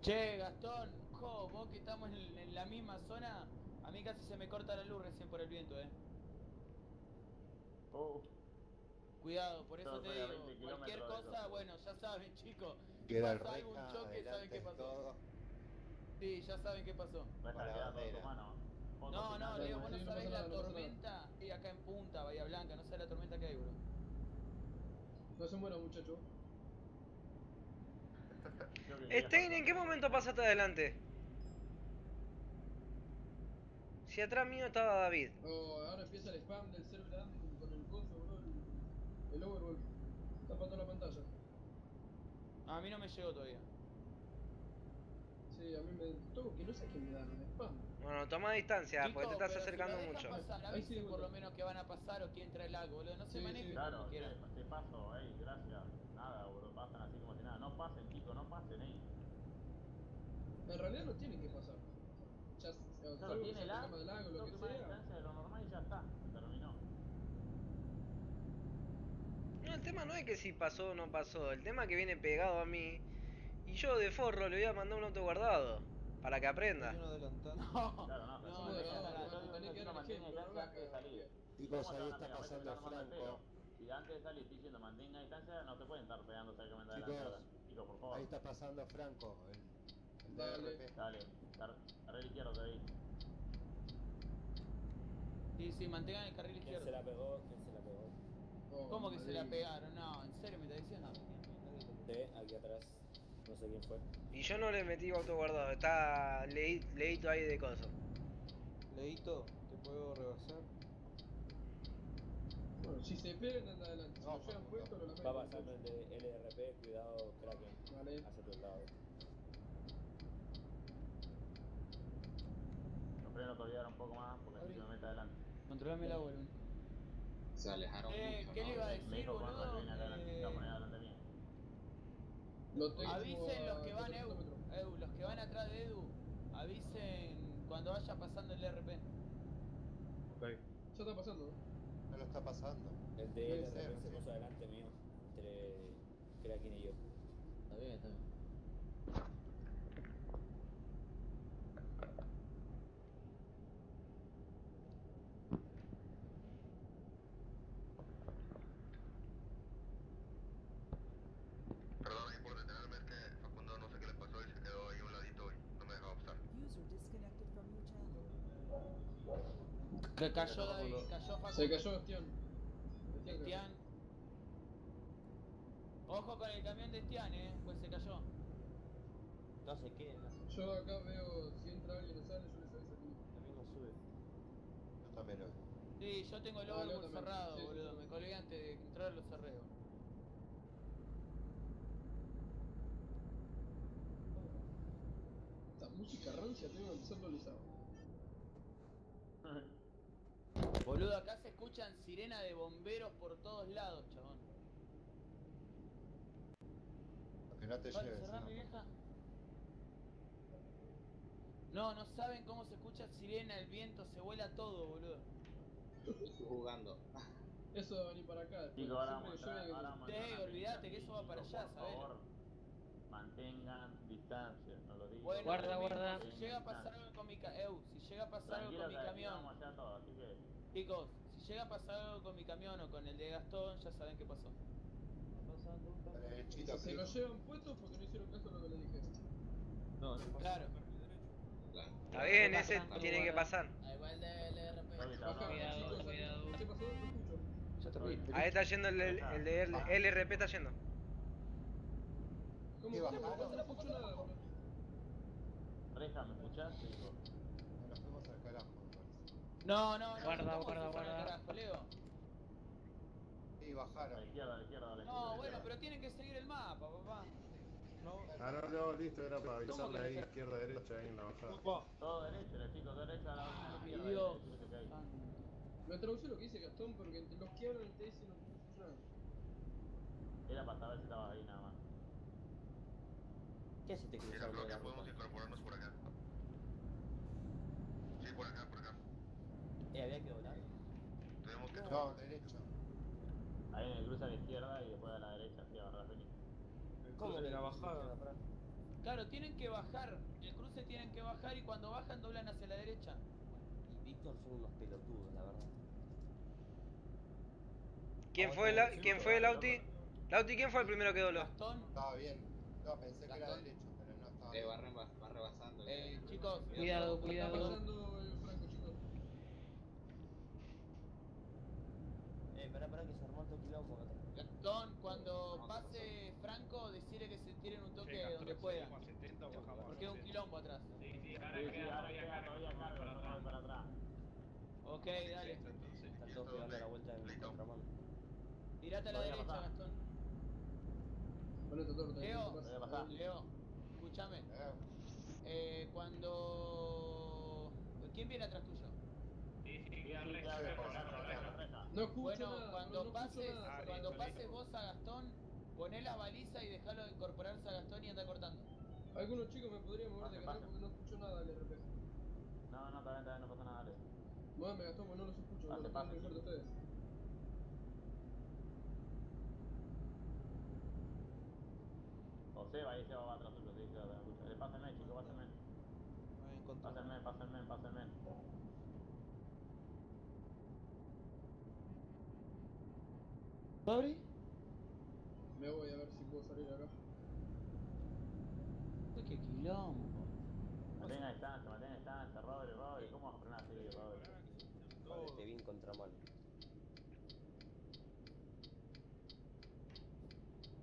Che, Gastón, jo, vos que estamos en, en la misma zona, a mí casi se me corta la luz recién por el viento, eh. Oh, Cuidado, por eso te digo, 20 cualquier cosa, bueno, ya saben chicos, Queda el pasa algún choque, saben qué pasó. todo. Sí, ya saben qué pasó. Con No, no, Leo, vos no sabés la tormenta y acá en punta, Bahía Blanca, no sabés la tormenta que hay, bro. No se que queda Stein, ¿en qué momento pasaste adelante? Si atrás mío estaba David. Oh, ahora empieza el spam del server con el coso, bro. El, el overwall. Tapando la pantalla. A mí no me llegó todavía. Sí, a mí me. Todo que no sé qué me da, el spam. Bueno, toma distancia, Chico, porque te estás si acercando dejan mucho. Pasar, avisen por lo menos que van a pasar o quién trae el algo, boludo. No se Sí, manejen sí. como Claro, quieran. te, te paso, ey, gracias. Nada, boludo, pasan así como si nada. No pasen, chicos, no pasen, ey. En realidad no tienen que pasar. Ya, o Claro, tiene sea lag, tema de lag o lo que sea. distancia de lo normal y ya está. Se terminó. No, el tema no es que si pasó o no pasó, el tema es que viene pegado a mí y yo de forro le voy a mandar un auto guardado para que aprenda. No, Claro, no, de. Chicos, ¿Cómo te ahí está pasando Franco. Si antes de salir estoy diciendo mantenga distancia, no te pueden estar pegando cercamente Chicos, adelante ahora. Chicos, por favor. Ahí está pasando Franco, el. DRP. Dale, car- carril izquierdo te vi. Sí, sí, mantengan el carril ¿Quién izquierdo. se la pegó? ¿Quién se la pegó? Oh, ¿Cómo que se la pegaron? No, ¿en serio me está diciendo? De aquí atrás. No sé quién fue. Y yo no le metí auto guardado, está leí- leíto ahí de coso. Leito, ¿te puedo rebasar? Bueno, si se pegan, anda adelante. Si No, lo llevan no, puesto, lo Va pasando el de LRP, cuidado, Kraken. Vale. Hacia tu lado. Los frenos olvidaron un poco más porque así se me mete adelante. Controlame el agua, Se alejaron Eh, mucho, ¿qué le ¿no? iba a Me decir, boludo? viene acá adelante, se va a poner Eh, adelante mío. Lo tengo avisen los que van, 400 Edu. Edu, los que van atrás de Edu, avisen cuando vaya pasando el RP. Ok. Ya está pasando, ¿no? Lo está pasando. El de ser, LRP se sí. puso adelante mío. Entre Kraken y yo. Está bien, está bien. Perdón ahí por detenerme, es que Facundo no sé qué le pasó y se quedó ahí a un ladito y no me dejaba pasar. Que cayó David, cayó. Se cayó Estián. Ojo con el camión de Estián, eh, pues se cayó. No sé qué, no. Yo acá veo si entra alguien o sale, yo les aviso aquí. Mí no sube. Yo también lo Sí, yo tengo el Ah, overboard también. cerrado, Sí, boludo. sí. Me colgué antes de entrar lo cerré. boludo. Esta música rancia tengo que empezar. Boludo, acá se escuchan sirena de bomberos por todos lados, chabón. Que no te Vale, lleves. mi vieja. No, no saben cómo se escucha sirena, el viento, se vuela todo, boludo. Estoy jugando. Eso va a venir para acá. Chicos, ahora vamos a Siempre que eso va para allá, por ¿sabes? favor, mantengan distancia, no lo digo. Bueno, Guarda, guarda. si llega a pasar algo con mi ca Eu, si llega a pasar algo con mi camión, vamos allá todos, así que chicos, si llega a pasar algo con mi camión o con el de Gastón, ya saben qué pasó. Derechito, Se lo llevan puestos porque no hicieron caso a lo que le dije. No, no pasa. Claro. Está bien, ese tiene que pasar. No escucho. Ya te fui. Ahí está yendo el, el, el de LRP, está yendo. ¿Cómo, bajaron? No escucho nada, boludo. Reja, ¿me escuchaste? Hijo? Nos fuimos al carajo, me parece. No, no, no. Guarda, ¿cómo guarda, guarda. carajo, Leo? Sí, A la bajaron. izquierda, a la izquierda, a la izquierda. No, bueno, izquierda. pero tienen que seguir el mapa, papá. Ah, no, no, listo, era para ¿Cómo avisarle ahí, no? izquierda, derecha, ahí en la bajada. Todo derecho, los chicos, derecho a la, a la Ay, izquierda. Dios. Me traduce lo que dice Gastón porque entre los que hablan el TS no escucho nada. Era para saber si estabas ahí nada más. ¿Qué haces te la podemos incorporarnos por acá. Sí, por acá, por acá. Eh, había que volar. Tenemos que No, derecho. Ahí en el cruce a la izquierda y después a la derecha, agarrás vení. ¿Cómo de la bajada? Claro, tienen que bajar. El cruce tienen que bajar y cuando bajan doblan hacia la derecha. Y Víctor son unos pelotudos, la verdad. ¿Quién fue, la, ¿quién fue el Lauti? Lauti, ¿quién fue el primero que dobló? Gastón, Estaba bien. No, pensé que era derecho, pero no estaba. Eh, va, reba- va rebasando. Eh, chicos, cuidado, cuidado. pasando el Franco, chicos. Eh, pará, pará, que se armó todo quilombo acá atrás. Gastón, cuando pase Franco, decirle que se tiren un toque donde puedan. Porque es un quilombo atrás. Sí, sí, ahora Sí, sí, queda ahora todavía queda carga. todavía no me voy para atrás. Ok, dale. Están todos pegando la vuelta en contramano. Tirate a la derecha. Gastón. Leo, Voy a pasar. Leo, escúchame. Eh, cuando... ¿Quién viene atrás tuyo? Sí, sí, queda sí, reja, claro, reja. reja. No escucho Bueno, nada, cuando no, no escucho pases, nada. cuando listo, pases listo. vos a Gastón, poné la baliza y dejalo de incorporarse a Gastón y anda cortando. Algunos chicos me podrían mover de canal porque no escucho nada del RP. No, no, está bien, está bien, no pasa nada, dale. Muéveme, Gastón, porque no los escucho. Pase, No los pase, tengo que sí. ustedes. José, ahí se va atrás suyo, sí, se va atrás suyo. Eh, Pásenme, chicos, pásenme. Pásenme, pásenme, pásenme. ¿Abri? Me voy a ver si puedo salir acá. Uy, qué quilombo. Mantenga distancia, mantenga distancia, Rodri, Rodri, ¿cómo vas a frenar así, Rodri? Vale, te vi en contramano.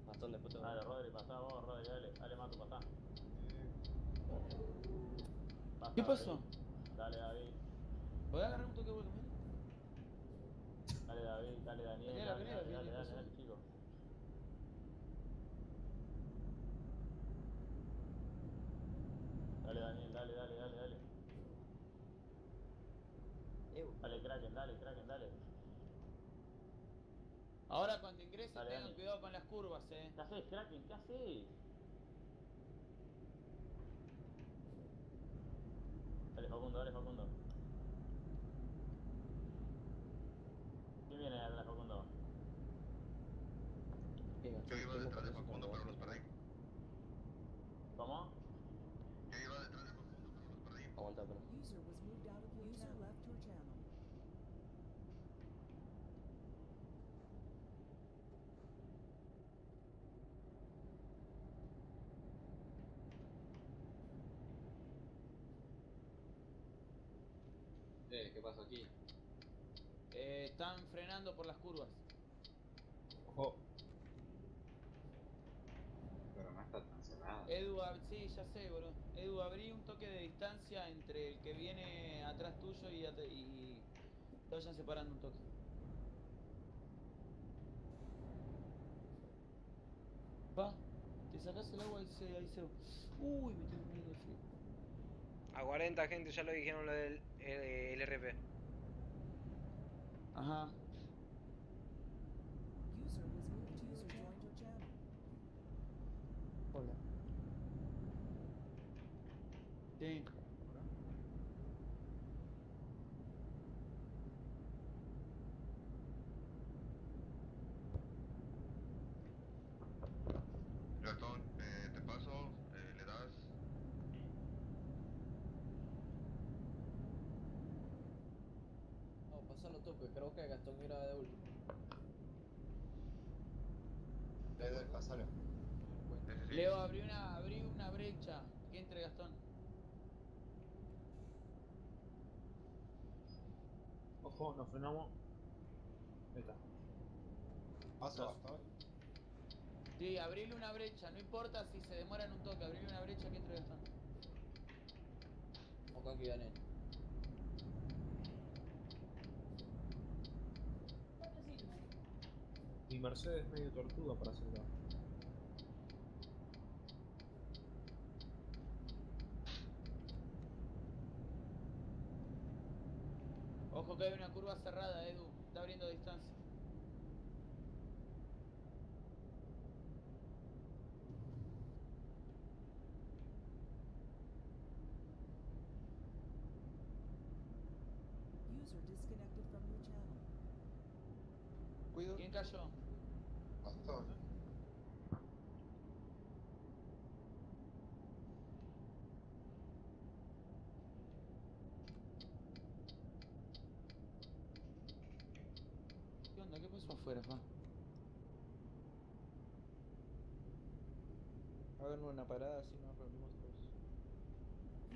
Gastón, después te Dale, Rodri, pasá vos, Rodri, dale, dale, Matu, pasá. Pasá, ¿Qué pasó? David. Dale, David, ¿Voy a agarrar un toque vuelta? dale, David, dale, Daniel, Daniel, dale, Daniel, dale, dale, Daniel, dale, pasó. dale, chicos. Dale, Daniel, dale, dale, dale, dale. Eh, Dale, Kraken, dale, Kraken, dale. Ahora cuando ingresen Dale, tengan cuidado con las curvas, eh. ¿Qué haces, Kraken? ¿Qué haces? Dale, Facundo, dale, Facundo. ¿Quién viene atrás, Facundo? Yo iba detrás de Facundo, pero los perdí. ¿Cómo? Yo iba detrás de Facundo, pero los perdí. Aguanta, pero. User was moved out of your User left your channel. Eh, ¿qué pasó aquí? Eh, están frenando por las curvas. Ojo. Pero no está tan cerrado. Edu, ab- sí, ya sé, bro. Edu, abrí un toque de distancia entre el que viene atrás tuyo y, at- y te vayan separando un toque. Va, te sacás el agua y se, ahí se... Uy, me de frío. A 40 gente ya lo dijeron lo del eh, el RP. Ajá. User was moved to user joined your channel. Hola. Sí. Gastón, eh, te paso, eh, le das. No, pasalo tú, que creo que Gastón irá de último. Le doy. Leo, abrí una, abrí una brecha. Que entre Gastón. Ojo, nos frenamos. Ahí está. Paso, Gastón. Sí, abrile una brecha. No importa si se demoran un toque. Abrile una brecha que entre Gastón. Ojo aquí, Daniel. Mi Mercedes es medio tortuga para acelerar. Ojo que hay una curva cerrada, Edu. Está abriendo distancia. User disconnected from your channel. Cuido. ¿Quién cayó? Gastón. ¿Qué onda? ¿Qué pasó afuera, fa? Hagan una parada así nos reunimos todos.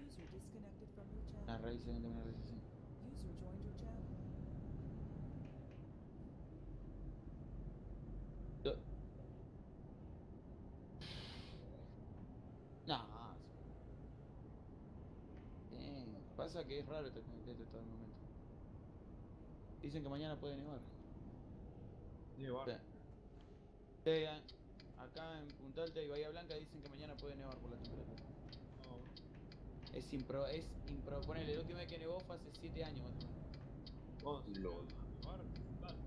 User disconnected from your channel. Una revisión, una revisión. User joined your channel. Do- No. Bien. Pasa que es raro este este todo el momento. Dicen que mañana puede nevar. Sí. Sí, a- acá en Punta Alta y Bahía Blanca dicen que mañana puede nevar por la temperatura. Es impro, es impro, ponele, la última vez que nevó fue hace 7 años más o menos. LOL.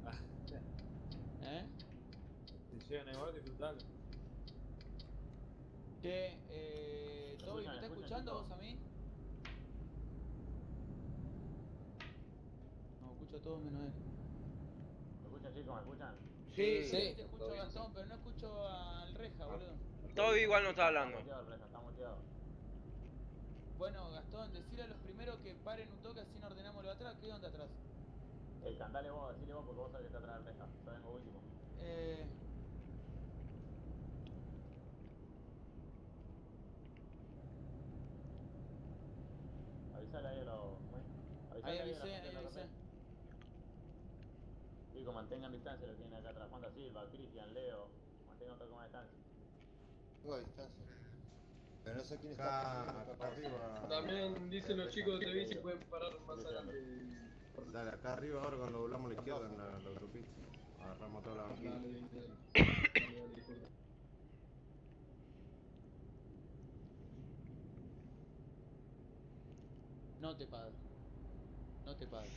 ¿Eh? Si llega a nevar, disfrutalo. Che, eh, ¿Me Toby, ¿me escuchan, escuchando vos a mí? No, escucho a todos menos él. ¿Me escuchan chicos? ¿Me escuchan? Sí, sí, Sí. te escucho a Gastón, pero no escucho al Reja, boludo. Toby igual no está hablando. Está muteado, Reza, está muteado. Bueno, Gastón, decirle a los primeros que paren un toque así no ordenamos lo de atrás. ¿Qué onda atrás? Eh, cantale vos, decile vos porque vos sabés que está atrás del Reja. Yo vengo último. Eh... Avisale ahí a los... Ahí Avisale a la avisé, ahí de avisé. Chicos, mantengan distancia los que tienen acá atrás. Juan da Silva, Cristian, Leo. Mantengan más de distancia. Tengo distancia. Pero no sé quién Acá, está. acá arriba. También dicen los chicos de TV si pueden parar más adelante. Dale, acá arriba ahora cuando doblamos a la izquierda en la, la autopista. Agarramos toda la banquilla. No te padre. No te padre.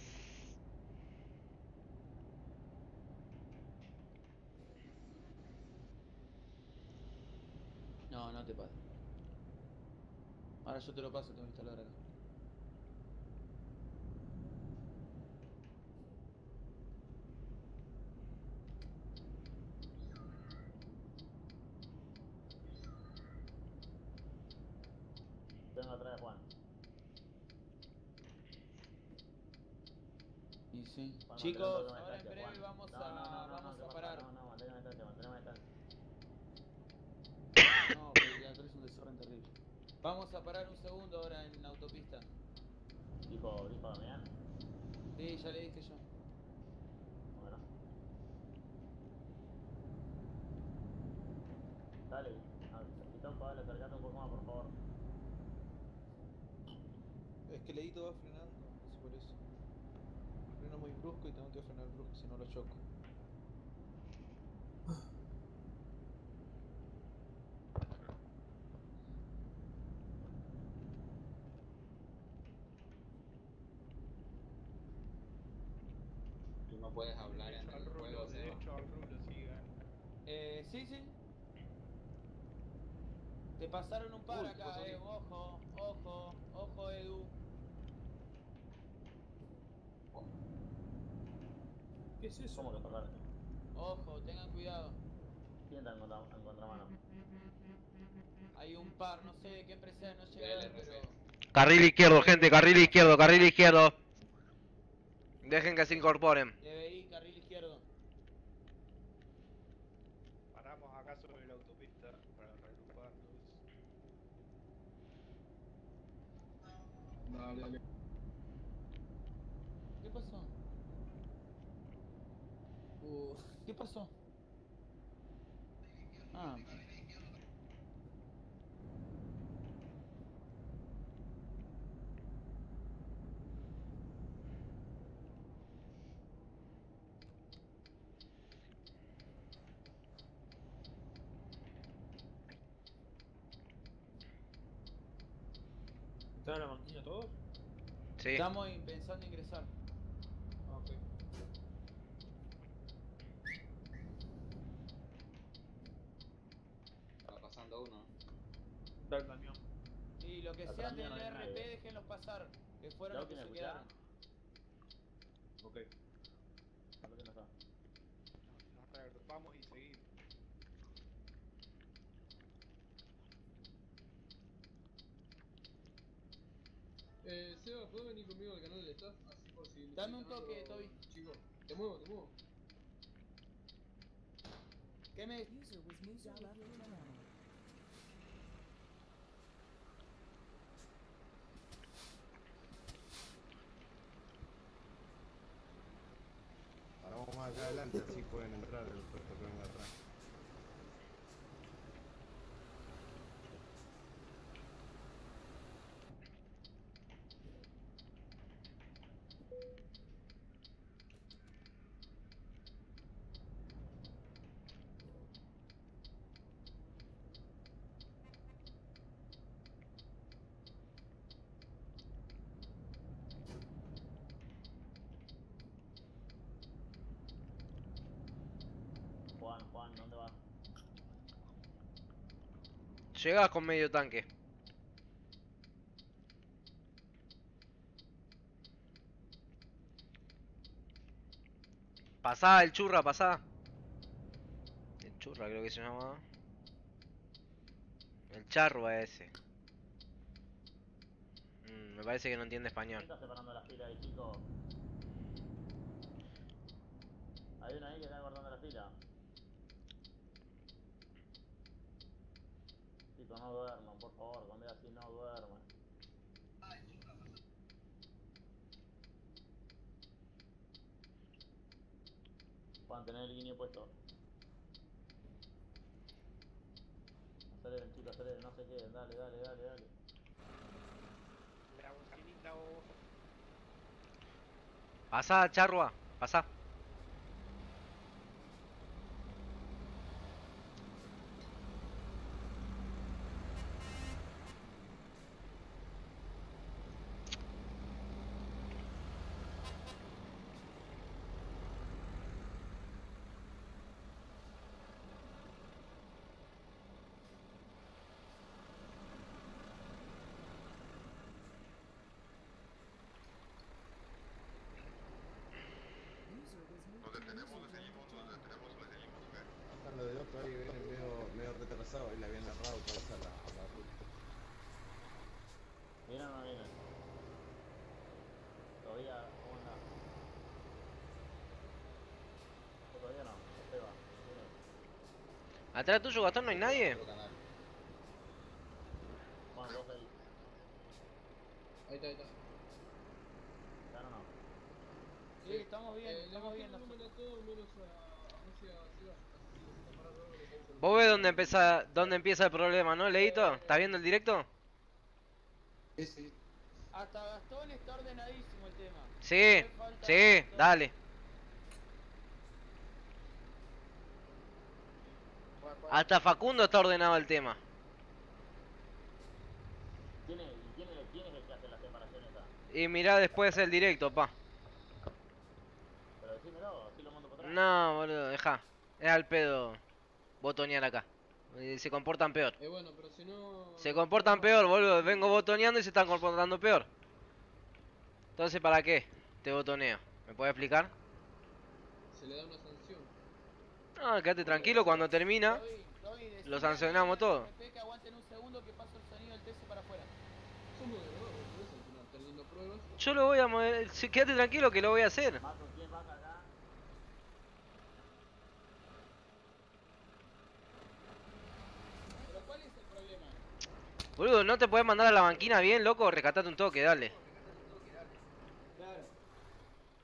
No, no te padre. Ahora yo te lo paso, tengo que instalar acá. Vengo atrás de Juan. Y sí. Juan, Chicos, ahora en breve vamos No, no, no, a, no, vamos ¿qué a pasa? parar. No, no, distancia, distancia. No, porque Vamos a parar un segundo ahora en la autopista. Dijo, dijo Damián. Sí, ya le dije yo. Bueno. Dale, a- Pitoco, dale, acercate un poco más, por favor. Es que Leito va frenando, es por eso. Freno muy brusco y tengo que frenar brusco, si no lo choco. No puedes hablar en el juego, Seba. Eh, sí, sí. Te pasaron un par Uy, acá, pasó eh. Ojo, ojo, ojo, Edu. ¿Qué es eso? ¿Cómo que tocar? Ojo, tengan cuidado. ¿Quién está en, contra, en contramano? Hay un par, no sé de qué empresa no pero. Carril izquierdo, gente, carril izquierdo, carril izquierdo. Dejen que se incorporen. DBI, carril izquierdo. Paramos acá sobre la autopista para reagruparnos. Dale, dale. ¿Qué pasó? Uh, ¿Qué pasó? Ah. ¿Están en la banquina todos? Sí. Estamos pensando ingresar. Ah, ok. Va pasando uno. Está el camión. Y lo que sean del RP, nadie. déjenlos pasar. Que fueron los ¿Leo que se quedaron. Ok. ¿Puedes venir conmigo al canal del staff? Ah, así por si... Dame un toque, Toby. Chico, te muevo, te muevo. ¿Qué me...? Ahora vamos más acá adelante, así pueden entrar. ¿Dónde vas? Llegas con medio tanque. Pasá el churra, pasá. El churra creo que se llama. El charrua ese. Mm, me parece que no entiende español. ¿Quién está separando las filas ahí, chicos? Hay uno ahí que está guardando la fila. Chicos, no duerman, por favor, cuando es así no duerman. Juan, tener el guiño puesto. Aceleren, chicos, aceleren, no se queden, dale, dale, dale, dale. Pasá, charrua, pasá. Están los de otro ahí que vienen medio, medio retrasados, ahí la viene errado otra vez a la, a la ruta. ¿Vienen o no vienen? Todavía, ¿cómo anda? Todavía no, Esteban. Vienen. Atrás tuyo, Gastón, no hay nadie. Ahí. Ahí está, ahí está. Sí, estamos bien, Eh, estamos bien. Vos ves dónde empieza, dónde empieza el problema, ¿no, Leito? ¿Estás viendo el directo? Sí, sí. Hasta Gastón está ordenadísimo el tema. Sí, sí, dale. Hasta Facundo está ordenado el tema. ¿Quién es, y quién, es, quién es el que hace la separación esa? Y mirá después el directo, pa. Pero decímelo, así lo mando para atrás. No, boludo, deja. Es al pedo botonear acá. Se comportan peor. Eh, bueno, pero si no... Se comportan peor, boludo. Vengo botoneando y se están comportando peor. Entonces, ¿para qué te botoneo? ¿Me puedes explicar? Se le da una No, quédate tranquilo, cuando termina, lo sancionamos todo. Yo lo voy a mover. Quédate tranquilo que lo voy a hacer. Boludo, ¿no te puedes mandar a la banquina bien, loco? Rescatate un toque, dale.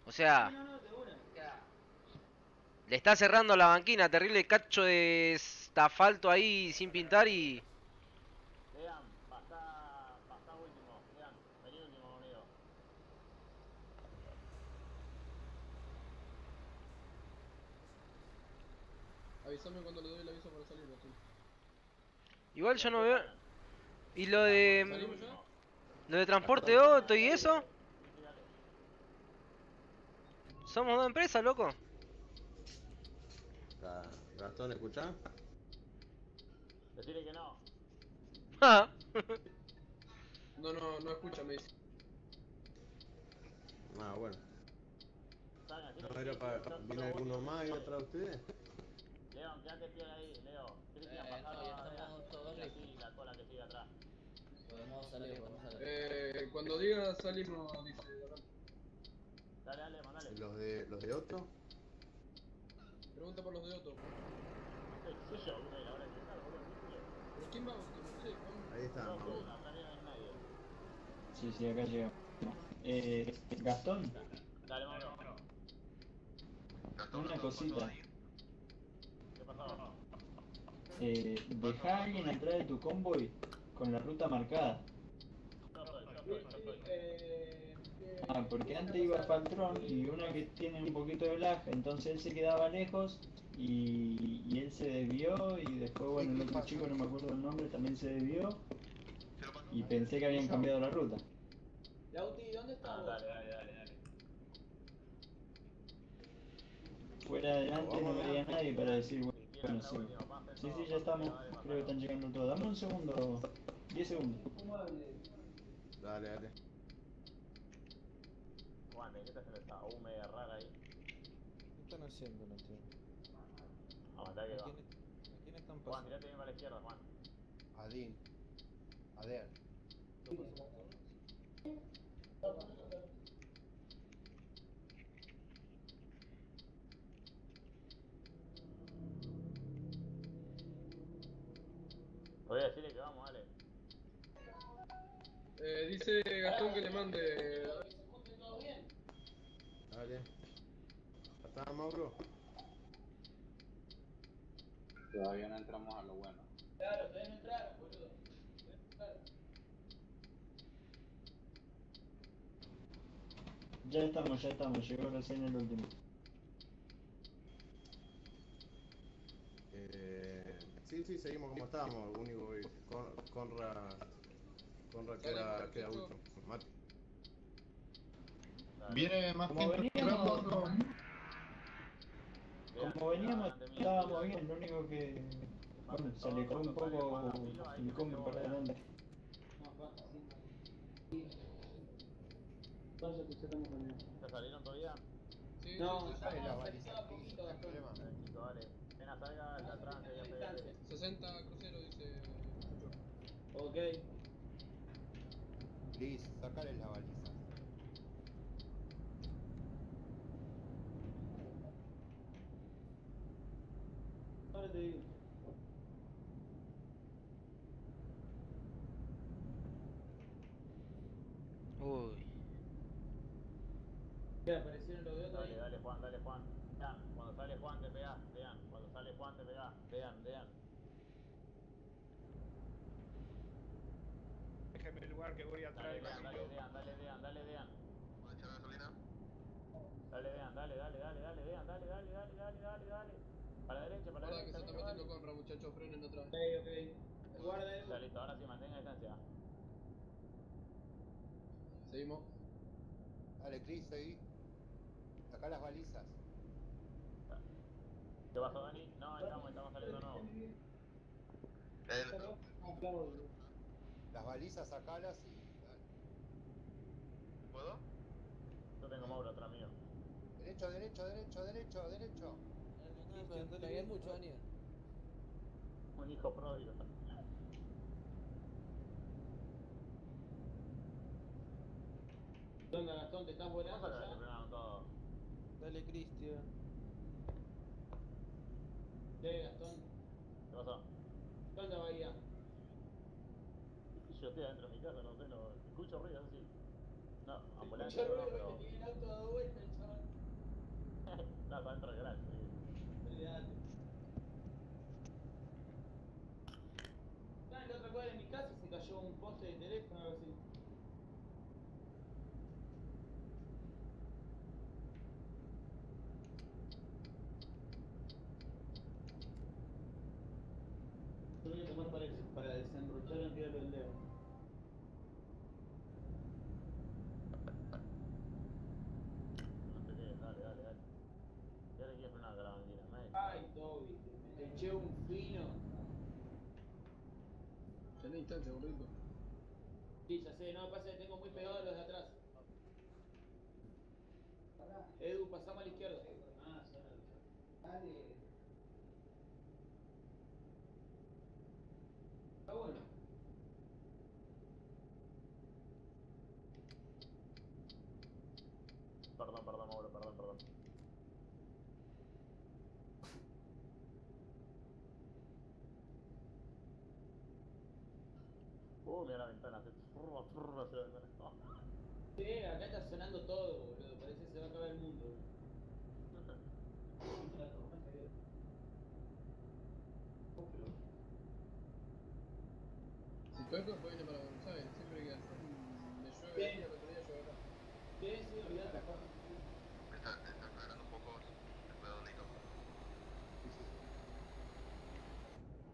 O sea, No, no, de una. Le está cerrando la banquina, terrible cacho de asfalto ahí sin pintar y... Lean, pasá, pasá último. Lean, vení último conmigo. Avísame cuando le doy el aviso para salir, Gastón. Igual yo no veo... ¿Y lo de... Lo de transporte de auto y eso? Somos dos empresas, loco. Ga- Gastón, ¿escuchás? Decirle que no. Ah. No, no, no escucha, me dice. Ah, bueno. ¿No era para... sí, ¿Viene alguno más ahí sí. atrás de ustedes? Leon, quédate pie ahí, Leo. Cristian, Eh, a estamos todos y así la cola que sigue atrás. Podemos salir, podemos salir. Eh, cuando diga salimos, dice. Dale, dale, mandale. ¿Y ¿Los de, los de Otto? Pregunta por los de Otto. Ahí está. Sí, sí, acá llega. Eh, Gastón. Dale, mano. Gastón, una cosita. ¿Qué pasaba? Eh, deja alguien atrás de tu convoy con la ruta marcada. Eh, Ah, porque antes iba Paltrón y una que tiene un poquito de lag, entonces él se quedaba lejos y, y él se desvió y después, bueno, el otro chico, no me acuerdo el nombre, también se desvió y pensé que habían cambiado la ruta. Lauti, ¿dónde estás? vos? Dale, dale, dale, dale. Fuera adelante no veía a nadie para decir, bueno, sí. Sí, sí, ya estamos, creo que están llegando todos. Dame un segundo, 10 segundos. Dale, dale. Juan, ¿qué está haciendo esta U media rara ahí? ¿Qué están haciendo? No entiendo. Aguantá que ¿A va. quién, a quién están Juan, pasando? tirate bien para la izquierda, Juan. Adin. Ader. ¿Lo pasamos todos? Voy a decirle que vamos, dale. Eh, dice Gastón que le mande. Dale. ¿Estás, Mauro? Todavía no entramos a lo bueno. Claro, todavía no entraron, boludo. Ya estamos, ya estamos, llegó recién el último. Eh, sí, sí, seguimos como estábamos. Único que con, Conra, Conra queda, queda último. Mati. Viene más veníamos- entrando. Como veníamos, estábamos bien, lo único que. Bueno, se alejó un poco el combo para adelante. ¿Ya salieron todavía? Sí, No, sí. la baliza. Dale. Apenas salga la trance, ya pégate. 60 crucero, dice. Ok. Liz, sacale la baliza. Te digo. Uy. ¿Qué aparecieron los de otro Dale, ahí? dale, Juan, dale, Juan. Dean, cuando sale Juan te pegás, Dean. Cuando sale Juan te pegás, Dean, Dean. Déjeme el lugar que voy atrás Dale, de Dean, dale, Dean, dale, Dean, dale, Dean. ¿Puedo echar gasolina? Dale, Dean, dale, dale, dale, dale, dale. Para la derecha, para la Guarda que derecha. se está metiendo. Conra, muchachos, frenen atrás. Ok, ok. Guarda Ya, listo, ahora sí, mantenga distancia. Seguimos. Dale, Chris, seguí. Sacá las balizas. ¿Qué pasó, Dani? No, estamos, estamos saliendo nuevos. Las balizas sacalas y. dale. ¿Puedo? Yo tengo Mauro atrás mío. Derecho, derecho, derecho, derecho, derecho. Te había mucho, Daniel. Un hijo pródigo. ¿Qué onda, Gastón? ¿Te estás volando ya? todo. Dale, Cristian. Sí, Gastón. ¿Qué pasó? ¿Qué onda, Bahía? Yo estoy adentro de mi casa, no sé, no. Escucho ruido, así. No, ambulancia no, ruido, pero. que tiene el auto dado vuelta, el chaval. No, está dentro del garage. sí. Olvidate. Ah, en la otra cuadra de mi casa se cayó un poste de teléfono o algo así. Yo voy a tomar para, para desenrochar y tirarlo el dedo. No sé qué, dale, dale, dale. ¿Qué ahora quieres frenar acá la bandera? Me- Ay, Toby, te eché un fino. Tenés distancia, boludo. Sí, ya sé, no, pasa que tengo muy pegados los de atrás. Edu, pasamos a la izquierda. Ah, Dale. Está bueno. Perdón, perdón, Mauro, perdón, perdón. Mira la ventana, hace trrr, trrr, hacia la ventana. Sí, acá está sonando todo, boludo. Parece que se va a acabar el mundo. Pero esto después viene para Buenos Aires, siempre que le llueve el otro día llueve acá. Sí, sí, olvidate. Está, está frenando un poco el pedonito.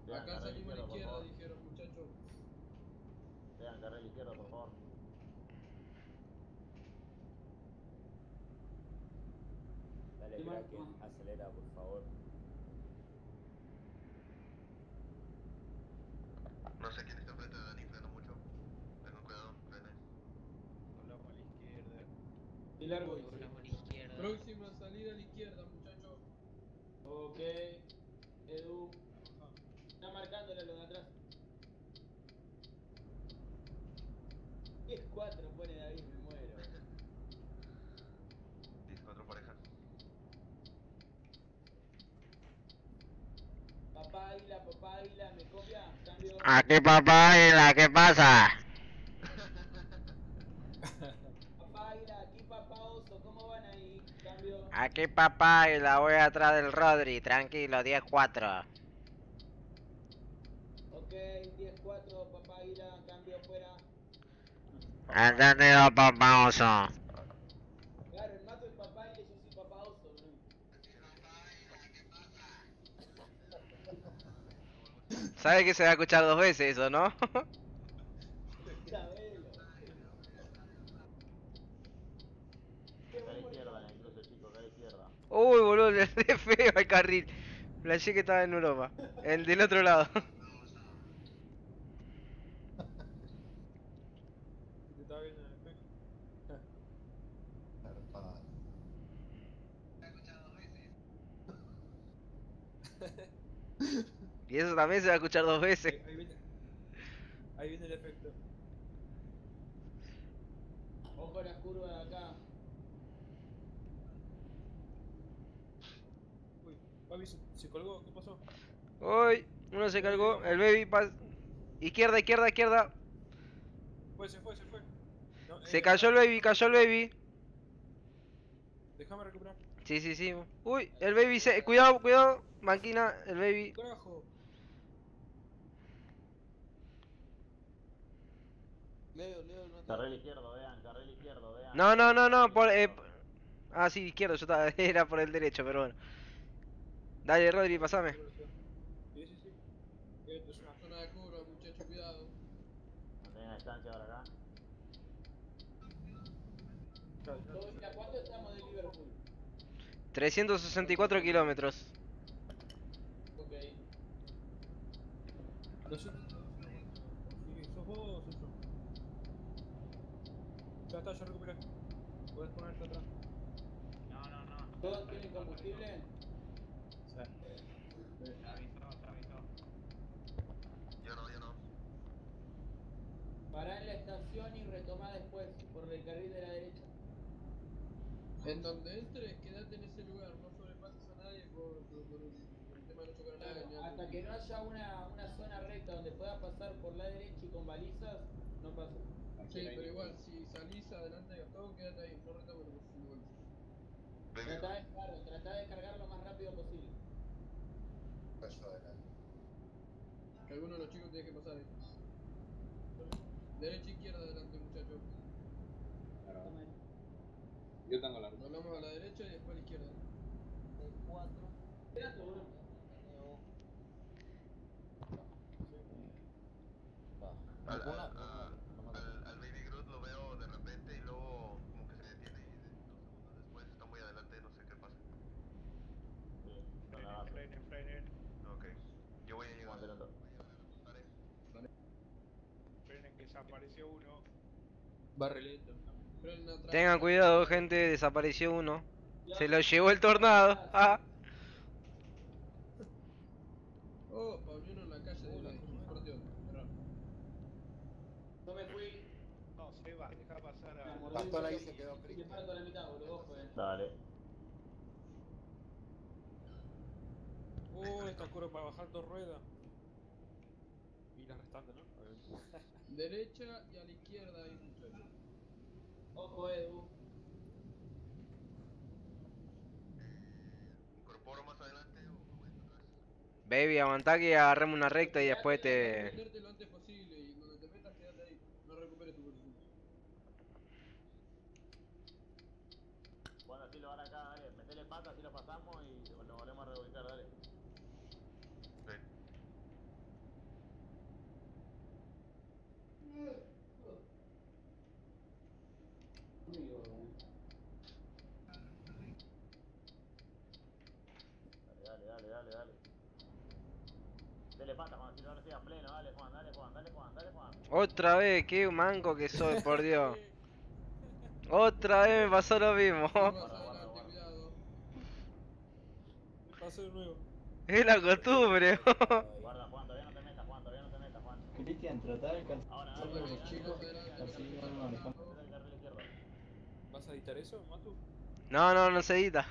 Vean, Acá carril salimos a la izquierda, dijeron muchachos. Vean, carril izquierdo, por favor. Dale, Marco. acelera, por favor. No sé quién está enfrente de Dani, frena mucho. Tengan cuidado, frene. Hablamos a la izquierda. Y largo. Volvamos a la izquierda. Próxima salida a la izquierda, muchachos. Ok. Edu. Está marcándole a los de atrás. 10-4 pone David, me muero. 14 parejas. Papá Águila, papá Águila, ¿me copia? Cambio. Aquí papá Águila, ¿qué pasa? Papá Águila, aquí papá Oso, ¿cómo van ahí? Cambio. Aquí papá Águila, voy atrás del Rodri, tranquilo, 10-4. Ok, 10-4, papá Águila, cambio afuera. Entendido papá oso. ¿Sabe que se va a escuchar dos veces eso, no? Uy, boludo, le feo el carril. Flashé que estaba en Europa. El del otro lado. Te estaba viendo en el espejo. Zarpado. Y eso también se va a escuchar dos veces. Ahí, ahí viene. Ahí viene el efecto. Ojo a las curvas de acá. Uy, Babi se, se colgó, ¿qué pasó? Uy, uno se cargó. El baby pas... Izquierda, izquierda, izquierda. Fue, se fue, se fue. No, Se eh, cayó el baby, cayó el baby. Déjame recuperar. Sí, sí, sí. Uy, el baby se... Cuidado, cuidado. Máquina, el baby. Leo, Leo, no te... Carril izquierdo, vean, carril izquierdo, vean. No, no, no, no. Por, eh... Ah, sí, izquierdo. Yo estaba... Era por el derecho, pero bueno. Dale, Rodri, pasame. Sí, sí, sí. Esto es una Zona de curva, muchachos, cuidado. Mantengan la distancia ahora acá. ¿A cuánto estamos de Liverpool? 364 kilómetros. Ok. No sé. Sí, ¿Sos vos o soy yo? Ya está, ya recuperé. Puedes ponerte atrás. No, no, no. ¿Todos tienen combustible? Se avisó, se avisó. Yo no, yo no. Pará en la estación y retomá después, por el carril de la derecha. En donde entres, quédate en ese lugar, no sobrepases a nadie por, por, por el, por el tema de no chocar a nadie. Hasta que no haya una, una zona recta donde pueda pasar por la derecha y con balizas, no pasa. Sí, pero igual, si salís adelante de todo, quédate ahí, no reta porque no Trata de, trata de descargar lo más rápido posible. Paso adelante. Que alguno de los chicos tiene que pasar ahí. Derecha izquierda adelante, muchachos. Claro. Yo tengo la ruta. Hablamos a la derecha y después a la izquierda. De 4. Uno. Barre lento. Tengan cuidado, gente. Desapareció uno. Se lo llevó el tornado. Ah. Oh, en la calle de la partió. Yo me fui. No, Seba, deja pasar a. un ahí se quedó parto la mitad, boludo, ojo, eh. Dale. Oh, esta curva para bajar dos ruedas. Y la restante, ¿no? Derecha y a la izquierda ahí, muchachos. Ojo, Edu. ¿Incorporo más adelante? Baby, aguantá que agarremos una recta y después te No recuperes tu posición. Bueno, así lo van acá, dale. Metele pata, así lo pasamos y lo volvemos a reubicar, dale. Dale, dale, dale, dale. Dele pata, Juan, si no, ahora sí a pleno, dale, Juan, dale, Juan, dale, Juan, dale, Juan. Otra vez, qué manco que soy, por Dios. Otra vez me pasó lo mismo. Paso de nuevo. Es la costumbre. Guarda, Juan, todavía no te metas, Juan, todavía no te metas, Juan. Cristian, tratá de alcanzar dale, los chicos. ¿Vas a editar eso, Matu? No, no, no se edita.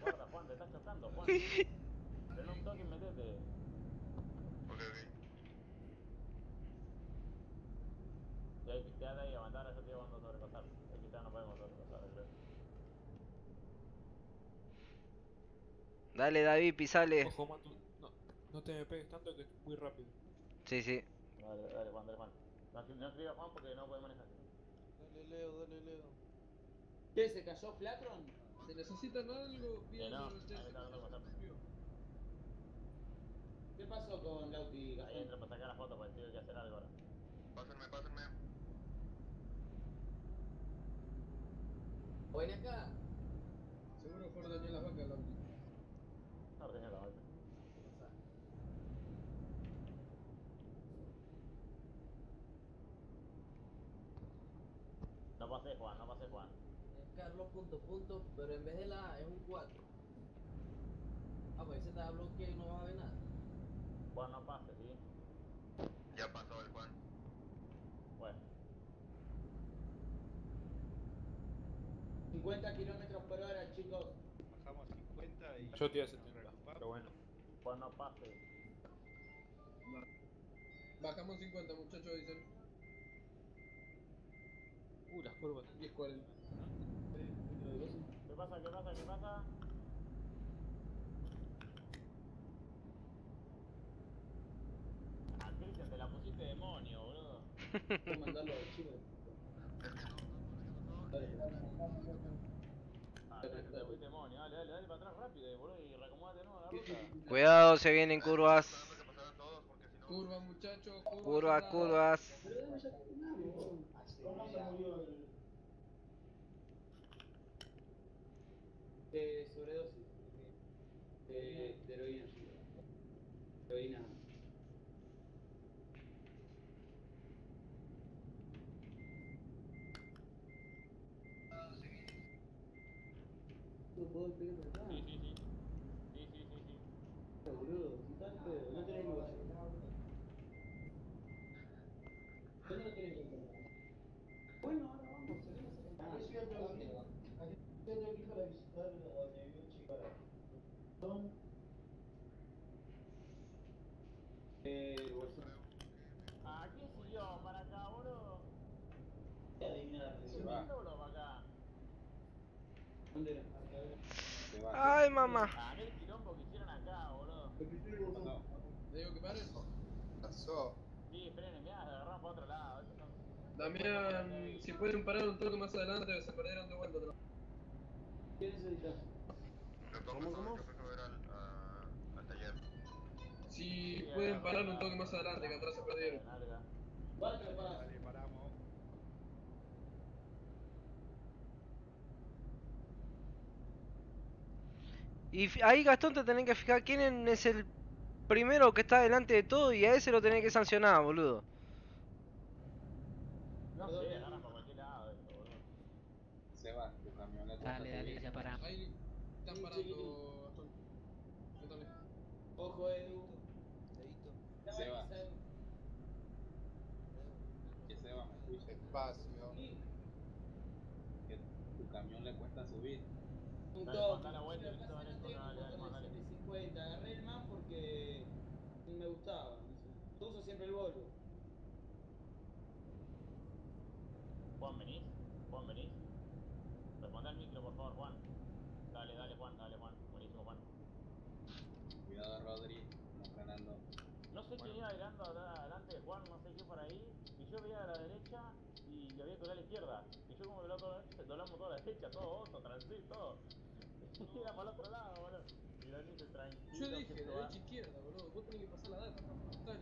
Guarda, Juan, te estás chocando, Juan. Frena un toque y metete. Ok, ok. Y ahí, quédate ahí, aguantar, yo te cuando sobrepasar. Aquí ya no podemos sobrepasar, creo. Dale, David, pisale. Ojo, Matu. No, no te me pegues tanto que es muy rápido. Sí, sí. Dale, dale, Juan, dale, Juan. No, no escriba Juan porque no puede manejar. Dale, Leo, dale, Leo. ¿Qué? ¿Se cayó Flatron? Si necesitan algo, pidan no. ¿Qué pasó con Lauti? Ahí entra para sacar la foto porque tiene que hacer algo ahora. Pásenme, pásenme. ¿O ven acá? Seguro fue dañar las vacas, Lauti. No, tenía la vuelta. No pasé, Juan, no pasé, Juan. Es Carlos punto punto, pero en vez de la A es un 4. Ah, pues ese estaba bloqueado y no vas a ver nada. Juan, no pase, ¿sí? Ya pasó el Juan. Bueno. 50 kilómetros por hora, chicos. Bajamos 50 y. Yo te iba a 70, pero bueno. Juan, no pase. Bajamos 50, muchachos, dicen. Uh, las curvas. 10.40. ¿Qué pasa? ¿Qué pasa? ¿Qué pasa? Ah, Cristian, te la pusiste demonio, boludo. Voy a mandarlo al chivo. Ah, Cristian, te la pusiste demonio. Dale, dale, dale para atrás rápido, boludo, y reacomódate, ¿no? La ruta. Cuidado, se vienen curvas. Curva, muchachos, curva. Curvas, curvas. De sobredosis. De, de heroína. Heroína. No puedo acá. Sí, sí, sí. Sí, sí, sí, sí. Boludo, si estás pedo, no tenés negocio. ¿Dónde lo tenés que encontrar? Bueno, ahora vamos, salimos a Ah, sí, otro aquí. Yo tengo que ir para visitar donde vive un chico. Son. Eh, bolsón. ¿A quién siguió para acá, boludo? Adivina la ¿Se va? boludo, para acá? ¿Dónde era? Ay, mamá. Mira el quilombo que hicieron acá, boludo. ¿Le digo que pares? Pasó. Sí, frenen, mirá, se agarraron para otro lado. Damián, si pueden parar un toque más adelante, se perdieron de vuelta. otra vez. ¿Qué necesitas? ¿Cómo, cómo? Al, taller. Si pueden parar un toque más adelante, que atrás se perdieron. Vale, para. Y fi- ahí Gastón te tenés que fijar quién es el primero que está delante de todo y a ese lo tenés que sancionar, boludo. No sé, agarran para cualquier lado esto, boludo. Seba, tu camioneta. Dale, está dale, ya paramos. Ahí están parando, Gastón. Yo también. Ojo, Edu. Seba. Que Seba me escucha. Espacio. Que tu camión le cuesta subir. Un Dale, toque. Juan, dale la vuelta, que esto vale esto, dale, dale, Juan, dale. 50. Agarré el man porque me gustaba. Yo uso siempre el Volvo. Juan, venís. Juan, venís. Responde al micro, por favor, Juan. Dale, dale, Juan, dale, Juan. Buenísimo, Juan. Cuidado, Rodri. No frenando. No sé quién iba adelante, adelante de Juan, no sé qué por ahí. Y yo veía a la derecha sectorial izquierda. Y yo como loco, doblamos toda la derecha, todo otro, transit, todo. Y era para el otro lado, boludo. Y Dani dice tranquilo. Yo dije derecha izquierda, boludo. Vos tenés que pasar la data, no esa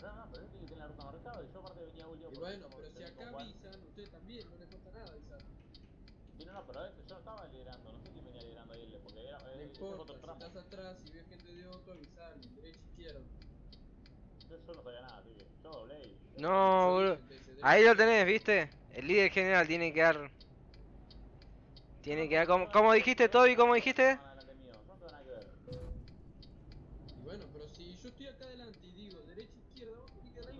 No, no, pero él tiene que tener la ruta marcada y yo aparte venía último. Y bueno, pero si tenía acá avisan, ustedes también, no les cuesta nada avisar. Sí, no, no, pero este, yo no estaba liderando, no sé quién venía liderando ahí, porque era, No eh, importa, otro si estás atrás y ves gente de otro, avisar, derecha izquierda. Yo, yo no sabía nada, que yo doblé y... No, boludo. Ahí lo tenés, ¿viste? El líder general tiene que dar... Tiene que dar... ¿Cómo, cómo dijiste, Toby? ¿Cómo dijiste? Bueno, pero si yo estoy acá adelante y digo derecha izquierda, vos tenés que dar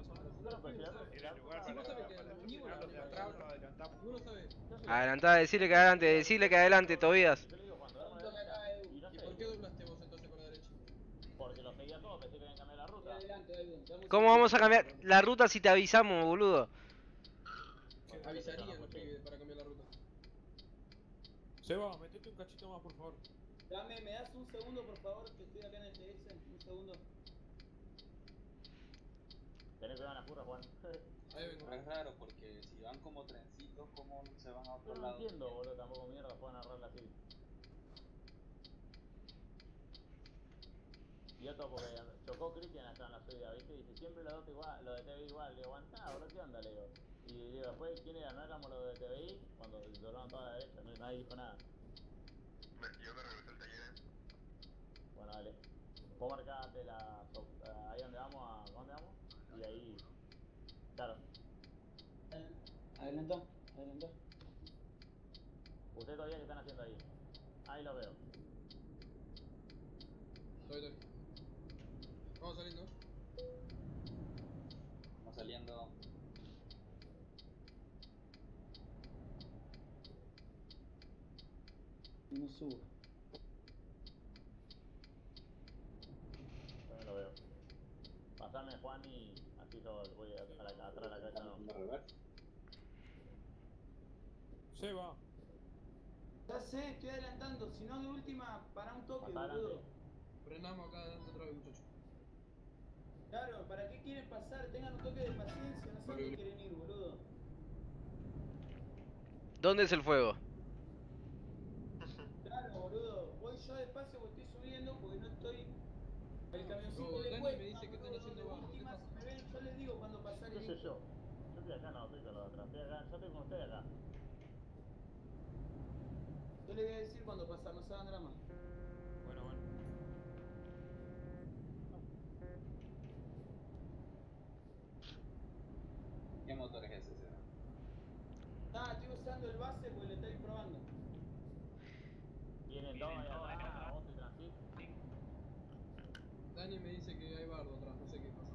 sabés. Adelantá, decirle que adelante, decirle que adelante, Tobías. Derecha y no ¿Y sé, por qué doblaste vos entonces para la derecha? porque lo seguía todo, pensé que habían cambiado la ruta. ¿Cómo vamos a cambiar la ruta si te avisamos, boludo? Avisarían los pibes para cambiar la ruta. Seba, metete un cachito más, por favor. Dame, ¿me das un segundo, por favor? Que estoy acá en el TS. Un segundo. Tenés que ver a la curra, Juan. Ahí vengo. Es raro porque si van como trencitos, ¿cómo se van a Yo otro no lado? entiendo, boludo, tampoco mierda, pueden narrarla así. Y otro porque chocó Cristian allá en la subida, ¿viste? Dice, siempre lo de igual, lo de TVI igual. Le digo, aguantá, boludo, ¿qué onda? Le digo. Y digo, después, ¿quién era? ¿No éramos los de TVI? Cuando doblaron toda la derecha, no, nadie dijo nada. Yo me regresé al taller. Bueno, dale. Vos marcate la, so- eh, ahí donde vamos, a, ¿dónde vamos? Y ahí, claro. Adelantá, adelantá. ¿Ustedes todavía qué están haciendo ahí? Ahí lo veo. Estoy, estoy. Vamos saliendo. Vamos saliendo. No subo. También lo veo. Pasame Juan y así yo voy a, a la, atrás de la cabeza. No. Seba. Ya sé, estoy adelantando. Si no, de última, para un toque, boludo. adelante. Frenamos acá adelante otra vez, muchachos. Claro, ¿para qué quieren pasar? Tengan un toque de paciencia. No sé dónde quieren ir, boludo. ¿Dónde es el fuego? Claro, boludo. Voy yo despacio porque estoy subiendo porque no estoy. El camioncito Dani cuesta, me dice que están haciendo de barro, ¿qué última, pasa? si me ven, yo les digo cuando pasar ¿Qué el sé yo? Yo estoy acá, no, estoy con los de atrás. Estoy acá, yo estoy con ustedes acá. Yo les voy a decir cuando pasar, no se hagan drama. Bueno, bueno. ¿Qué motor es ese, Seba? Nada, estoy usando el base porque lo estoy probando. Vienen dos ahí atrás, otro y transit. Dani me dice que hay bardo atrás, no sé qué pasa.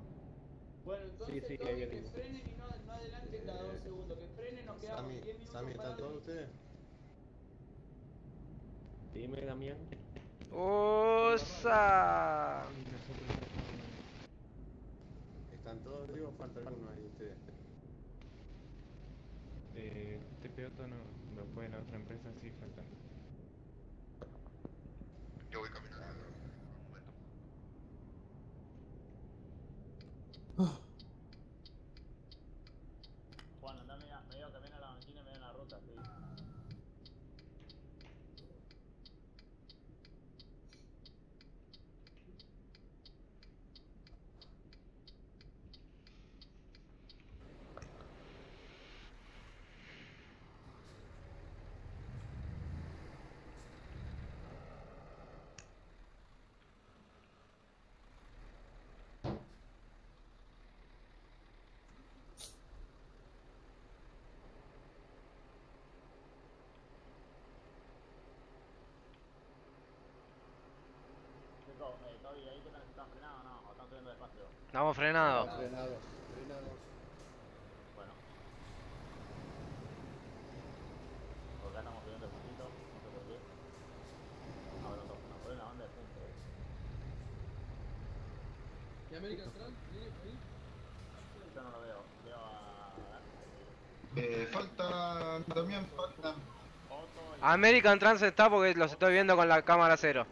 Bueno, entonces sí, ahí que frenen y no, no adelanten cada dos segundos. Que frenen, nos quedamos Sami, 10 minutos Sami, ¿están todos ustedes? Dime, Damián. ¡Osa! ¿Están todos vivos? Falta alguno ahí ustedes. Eh, este piloto no, después de la otra empresa sí faltan. Yo voy caminando. Un momento. Juan, andá medio, medio camino a la banquina y medio en la ruta, sí. Chicos, eh, Toby, ahí que están frenados, ¿no? O están subiendo Estamos frenados. Frenado, frenado. Bueno. Por acá estamos subiendo el puntito, no sé por qué. Ah, bueno, nos, nos ponen la banda de punto, eh. ¿Y American Trans? ¿Viene por ahí? Yo no lo veo, veo a... Eh, falta. También falta. American Trans está porque los estoy viendo con la cámara cero.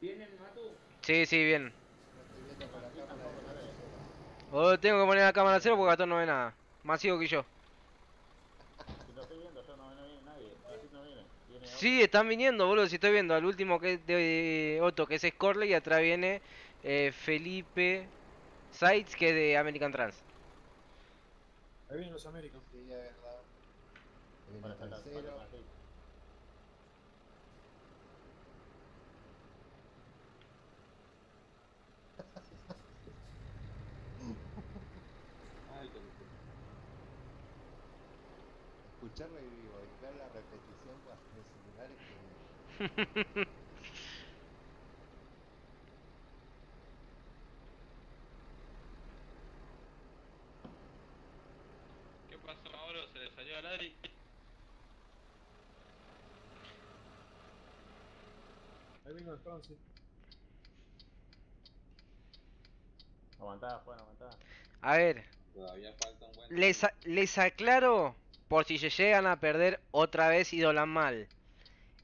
¿Vienen, Matu? Sí, sí, bien. Estoy viendo con la cámara de Oh, tengo que poner la cámara cero porque Gastón no ve nada. más ciego que yo. Si lo estoy viendo, yo no, no viene nadie. Así no viene. Viene. Sí, están viniendo, boludo. Si estoy viendo al último que es de Otto, que es Scorley, y atrás viene eh, Felipe Sites, que es de American Trans. Ahí vienen los Américas. Sí, es verdad. Ahí viene Para el saltar, tercero. para saltar. Ay, qué locura. Escucharlo y vivo y ver la repetición con los celulares que... ¿Qué pasó, Mauro? ¿Se le salió al Adri? Ahí vino el Francis. Aguantá, Juan, aguantá. A ver, Todavía falta un buen. les, a- les aclaro por si se llegan a perder otra vez y dolan mal.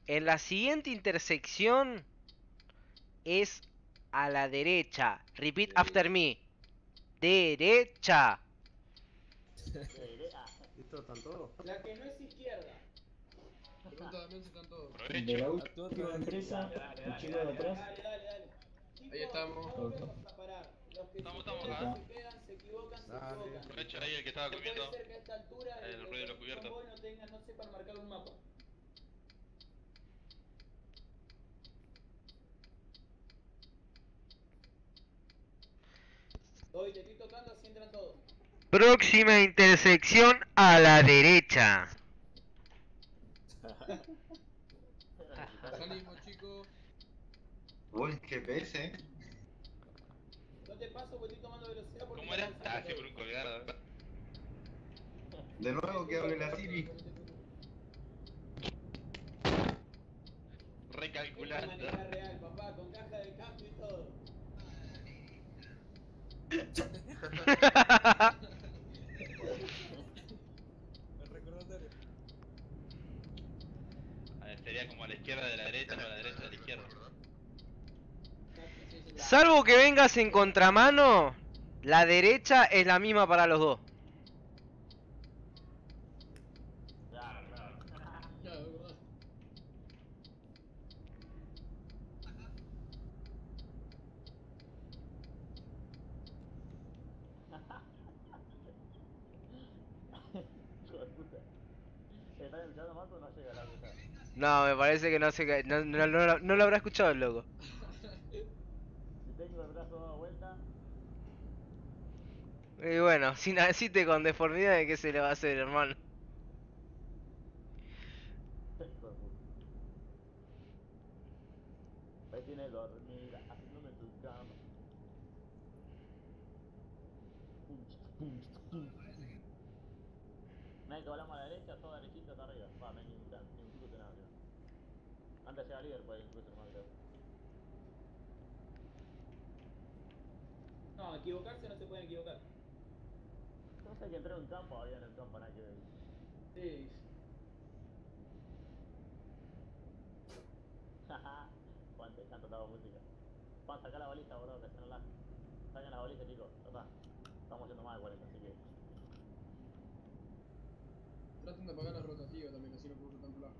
En la siguiente intersección es a la derecha. Repeat after me. Derecha. ¿Listo? ¿Están todos? La que no es izquierda. Pregunta también si están todos. De la última empresa, el chico de atrás. Dale, dale, dale. Ahí estamos. No. Los que Estamos, se estamos quedan, acá. se quedan, se equivocan, se Dale. equivocan. Aprovecha ahí el que estaba No comiendo. puede ser que a esta altura El ruido de los cubiertos. tengan, no sepan marcar un mapa. Hoy te estoy tocando, así entran todos. Próxima intersección a la derecha. Salimos, chicos. GPS, eh. Paso porque estoy tomando velocidad porque ¿Cómo era? Ah, sí, por un colgado. De nuevo que hable la Siri. Recalculando. Manejar real, papá, con caja de cambio y todo. A ver, sería como a la izquierda de la derecha, no a la derecha de la izquierda. Salvo que vengas en contramano, la derecha es la misma para los dos. Claro, claro. Claro, es verdad. Hijo de puta. ¿Estás escuchando más o no me parece que no se no, no, no, no lo habrá escuchado el loco. Si tengo el brazo dado vuelta, Y bueno, si naciste con deformidades, ¿qué se le va a hacer, hermano? de. Ahí tiene dormir, haciéndome tu cama. Nadie que hablamos a la derecha, todo derechito hasta arriba. Va, no hay ni un plan, ni un de nada, creo. Antes llega líder, puede incluso más creo. No, equivocarse no se pueden equivocar. Sé que entré en un campo, había en el campo, nada que ver. Sí. Juan, te canto toda música. Juan, saca la baliza, boludo, que se la. Saquen la baliza, chicos. Ya está. Estamos yendo más de 40, así que. Traten de apagar la rotativa también, así no puedo usar tanto lag.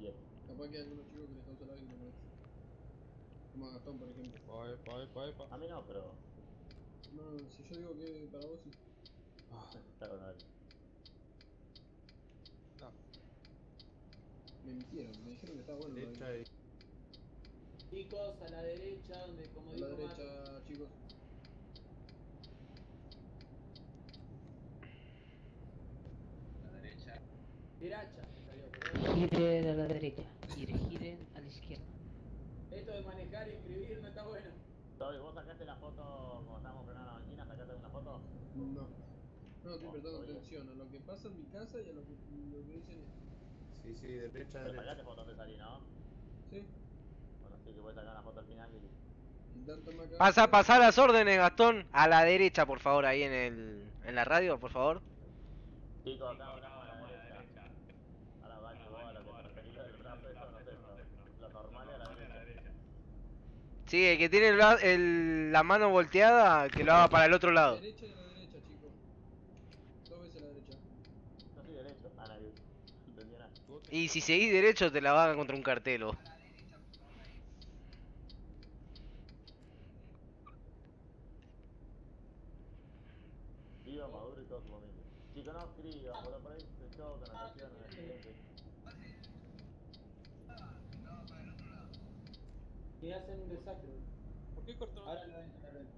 Bien. Capaz que hay algunos chicos que les causa y no parece. Como a Gastón, por ejemplo. Epa, epa, epa, epa. A mí no, pero. No, si yo digo que para vos sí. Está bueno, dale. Me mintieron, me dijeron que estaba bueno. Derecha y... Chicos, a la derecha, donde como A la dijo derecha, Mato. chicos. La derecha. Derecha, salió, Giren a la derecha. Giren, giren a la izquierda. Esto de manejar y escribir no está bueno. Toby, ¿vos sacaste la foto cuando estábamos frenando la banquina? ¿Sacaste alguna foto? No. No, estoy prestando todavía. atención a lo que pasa en mi casa y a lo que, lo que dicen. Sí, sí, derecha, derecha. sacaste foto de salí, ¿no? Sí. Bueno, sí que voy a sacar una foto al final y. Acá. Pasa, pasa las órdenes, Gastón. A la derecha, por favor, ahí en el en la radio, por favor. Chicos, acá ahora a la derecha. Ahora va que vos a te referís del brazo, eso no sé, lo normal es a la derecha. Sí, el que tiene el el- la mano volteada, que lo haga para el otro lado. Derecha y a la derecha, chicos. dos veces a la derecha. Yo soy derecho. Ah, no, yo- no entendía nada. Y si seguís derecho te la van contra un cartelo. Viva Maduro y todo su familia. Chicos, no boludo, por ahí se chocan, atención, accidente. Y hacen un desastre. ¿Por qué cortaron? Ahora lo ven, lo ven.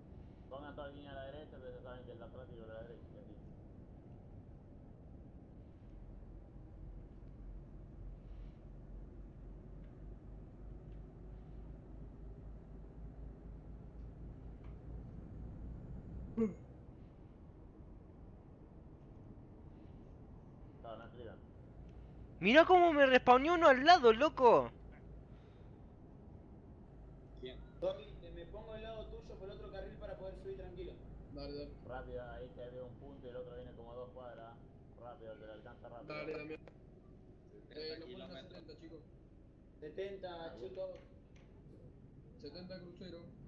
Pongan toda la línea a la derecha, entonces ya saben que el de atrás sigue a la derecha. y así. Claro, no escriban. Mirá cómo me respawneó uno al lado, loco. Tommy, te me pongo al lado tuyo por otro carril para poder subir tranquilo. Dale, dale. Rápido, ahí que ve un punto y el otro viene como a dos cuadras. Rápido, te lo alcanza rápido. Dale, Damián. Eh, lo pones a kilómetros. 70, chicos. 70, chicos. 70 crucero.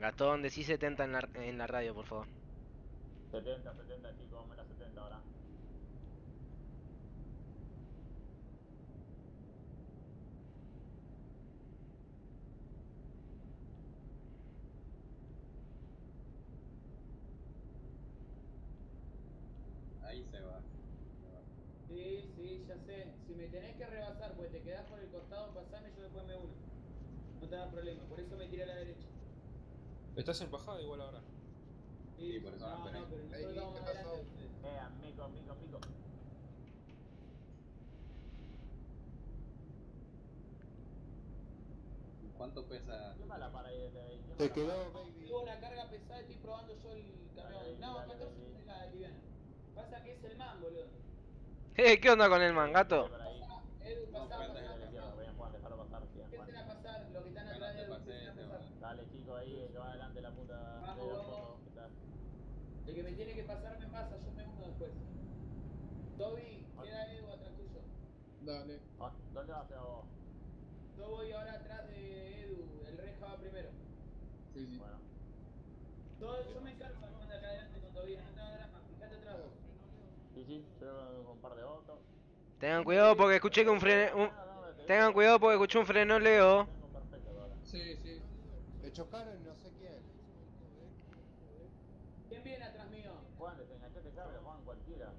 Gastón, decí 70 en la, en la radio, por favor. 70, 70 chicos, menos 70 ahora. Ahí se va. Sí, sí, ya sé. Si me tenés que rebasar, pues te quedás por el costado, pasame, yo después me uno. No te da problema, por eso me tiré a la derecha. Estás en bajada igual ahora. Sí, Sí, por eso no, no pero Ey, ¿qué pasó? de. Eh, mico, mico, mico. ¿Cuánto pesa? ¿Qué mala para ahí desde ahí? ¿Qué Te quedó, baby. Tuvo una carga pesada, estoy probando yo el camión. No, dale, 14 dale. es la liviana. Pasa que es el man, boludo. Eh, ¿qué onda con el man, gato? Por ahí. Edu, No, pasá, prende pasá, Dale, pasá. izquierda, bien, Juan, déjalo pasar, bien, Juan. Empiecen a pasar, los que están Bueno, atrás de te Edu, pasé, empiecen a te pasar. va. Dale, chico, ahí, el que va adelante la punta Vamos, de la vamos. foto. ¿qué tal? El que me tiene que pasar me pasa, yo me uno después. Toby, queda Edu atrás tuyo. Dale. Ah, ¿Dónde vas a vos? Yo voy ahora atrás de Edu, el Reja va primero. Sí, sí. Bueno, Todo, yo me encargo de mandar acá adelante con Toby, no te hagas drama, fíjate atrás vos. sí, sí, yo con un par de autos. Tengan cuidado porque escuché que un freno... un- Tengan cuidado porque escuché un frenoleo. Sí, sí. Le chocaron no sé quién. ¿Quién viene atrás mío? Juan, desenganchate carga, Juan, cualquiera.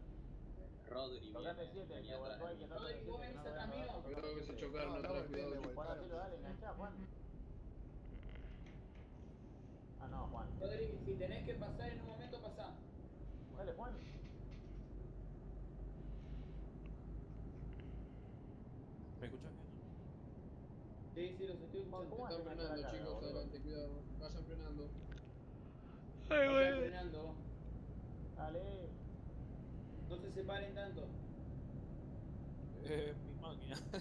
Rodri Tocate viene, 7, venía que atrás Rodri, ¿vos venís atrás mío? Cuidado que se chocaron atrás, cuidado. Juan, hacelo, dale, enganchá, Juan. Ah, no, Juan. Rodri, si tenés que pasar en un momento, pasá. Dale, Juan. ¿Me escuchás bien? Sí, sí, los estoy escuchando. ¿cómo Están frenando, chicos, adelante, cuidado. Vayan frenando. Vayan frenando. Dale. Se separen tanto. Eh, mi máquina.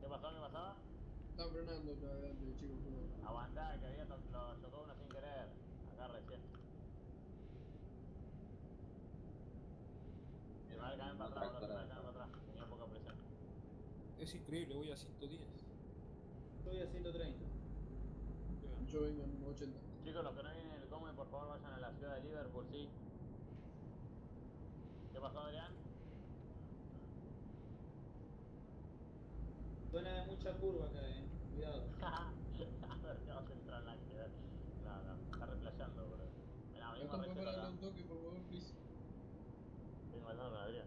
¿Qué pasó? ¿Qué pasó? Están frenando acá adelante, chicos, cuidado. Aguantá, que había lo chocó uno sin querer. Acá recién. Se va a caer para atrás, boludo, se va a caer para atrás. Tenía poca presión. Es increíble, voy a 110. Estoy a 130. Yo vengo en 80. Chicos, los que no vienen en el come, por favor vayan a la ciudad de Liverpool, ¿sí? ¿Qué pasó, Adrián? De mucha curva acá, eh. Cuidado. a ver, ¿qué vas a entrar en la ciudad? No, no, está replayando, bro. Mirá, venimos Gastón, recho ¿puedes acá. pararle un toque, por favor, please? Vengo andando con Adrián.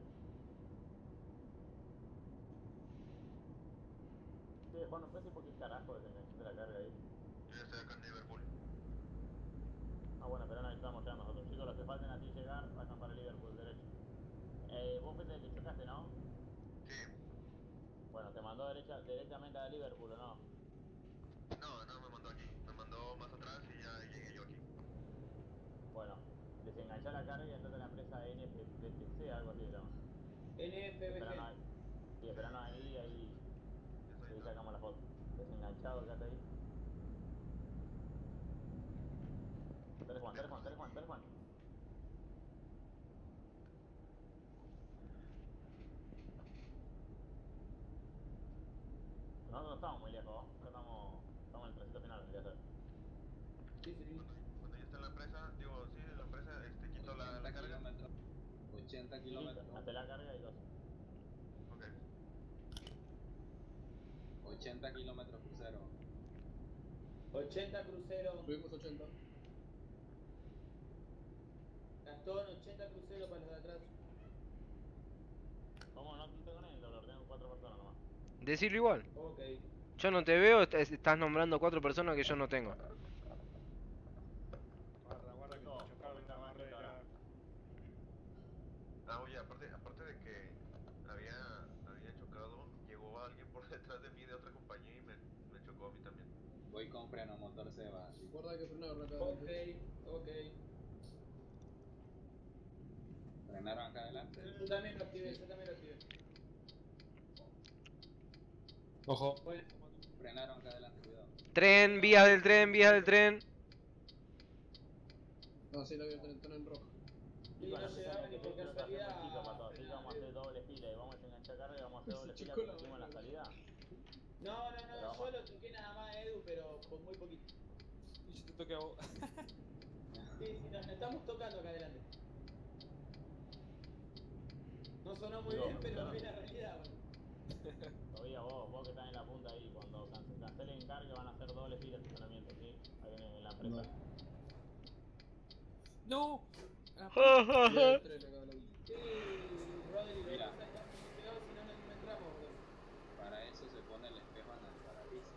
Sí, Juan, ¿no puedes decir por qué carajo desenganchaste la carga ahí? Yo ya estoy acá en Liverpool. Ah, bueno, pero ahí estamos ya nosotros. Chicos, los que falten a ti llegar, vayan para Liverpool, derecho. Eh, vos fuiste el que chocaste, ¿no? Sí. Bueno, te mandó derecha, directamente a Liverpool, ¿o no? No, no me mandó aquí. Me mandó más atrás y ya llegué yo aquí. Bueno, desenganchá la carga y andate a la empresa NFBTC, algo así, NFBG. ahí. Sí, esperanos ahí, ahí. Ahí sacamos la foto. Desenganchado, quédate ahí. Dale Juan, dale Juan, dale Juan, dale Juan. Estamos muy lejos, estamos, estamos en el tránsito final, debería ser. Sí, sí. Cuando ya está en la empresa, digo, sí, en la empresa, este, quito la, la carga. 80 Sí, kilómetros. Hasta la carga y dos. Ok. 80 kilómetros crucero. 80 cruceros. Subimos 80. Gastón, 80 cruceros para los de atrás. ¿Cómo no te con él? Lo ordenan cuatro personas nomás. Decirlo igual. Ok. Yo no te veo, est- estás nombrando cuatro personas que yo no tengo. Guarda, guarda que te chocaron la barrera. Ah, oye, aparte, aparte de que había, había chocado, llegó alguien por detrás de mí de otra compañía y me, me chocó a mí también. Voy con freno motor Seba. así. Guarda que frenar acá Ok, adelante. ok. Frenaron acá adelante. Yo también lo activé, yo también lo activé. Ojo. Bueno, Frenaron acá adelante, cuidado. Tren, vías del tren, vías del tren. No, sí, la voy a tener en rojo. y no llegaron ni por casualidad. Que vamos a hacer doble fila y vamos a enganchar carga y vamos a hacer doble fila la hicimos la salida. No, no, no, yo lo toqué nada más a Edu, pero con muy poquito. Y yo te toqué a vos. Sí, sí, nos estamos tocando acá adelante. No sonó muy bien, pero es la realidad, bueno. Todavía vos, vos que estás en la punta ahí, carga van a hacer doble fila de estacionamiento, ¿sí? Ahí en, en la empresa. ¡No! Mira. que que. Para eso se pone el espejo en el parabrisas.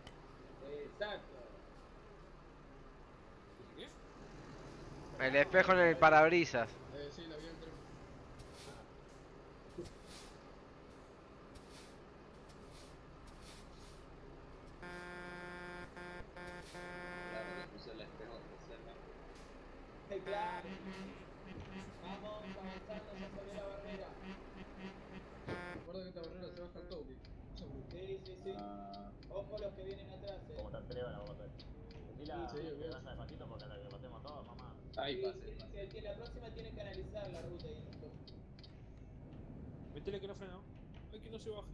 Exacto. ¿Qué? El espejo en el parabrisas. Eh, sí, la vi en tren. Claro, le puse el espejo especialmente. Claro. Vamos avanzando ya sobre la barrera. Guarda que esta barrera se baja al toque. Sí, sí, sí. Ojo los que vienen atrás, eh. Como te atreves la vamos a hacer. Decila Sí, sí, que ok. vaya despacito porque hasta que pasemos todos, mamá. ahí pase, sí, pase. sí, que la próxima tiene que analizar la ruta y eso. Métele que no frenó. Ay, que no se baje.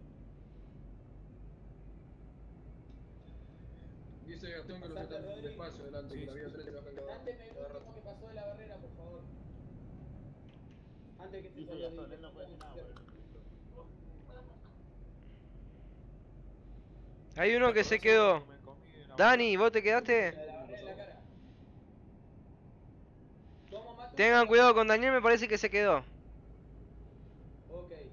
Dice Gastón que lo despacio adelante, que la vía 3 se baja cada, Mándeme el cada último rato. que pasó de la barrera, por favor. Antes que Sí, te sí, salga Gastón, de- él no puede decir nada. porque- Hay uno que se quedó. Dani, ¿vos te quedaste? Tengan cuidado con Daniel, me parece que se quedó. Ok. Hay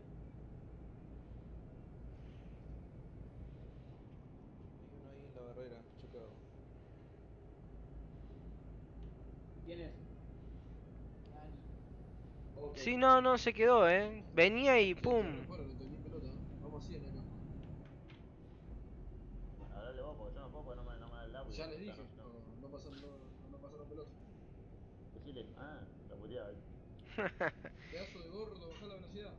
uno ahí en la barrera, chocado. ¿Quién es? Ok. Sí, no, no, se quedó, eh. Venía y pum. Bueno, lo entendí en pelota. Vamos a 100 acá. Hablale vos, porque yo no puedo, porque no me, no me da el audio. Ya les dije, no- pelota. Ah, la. Pedazo de gordo, bajá la velocidad.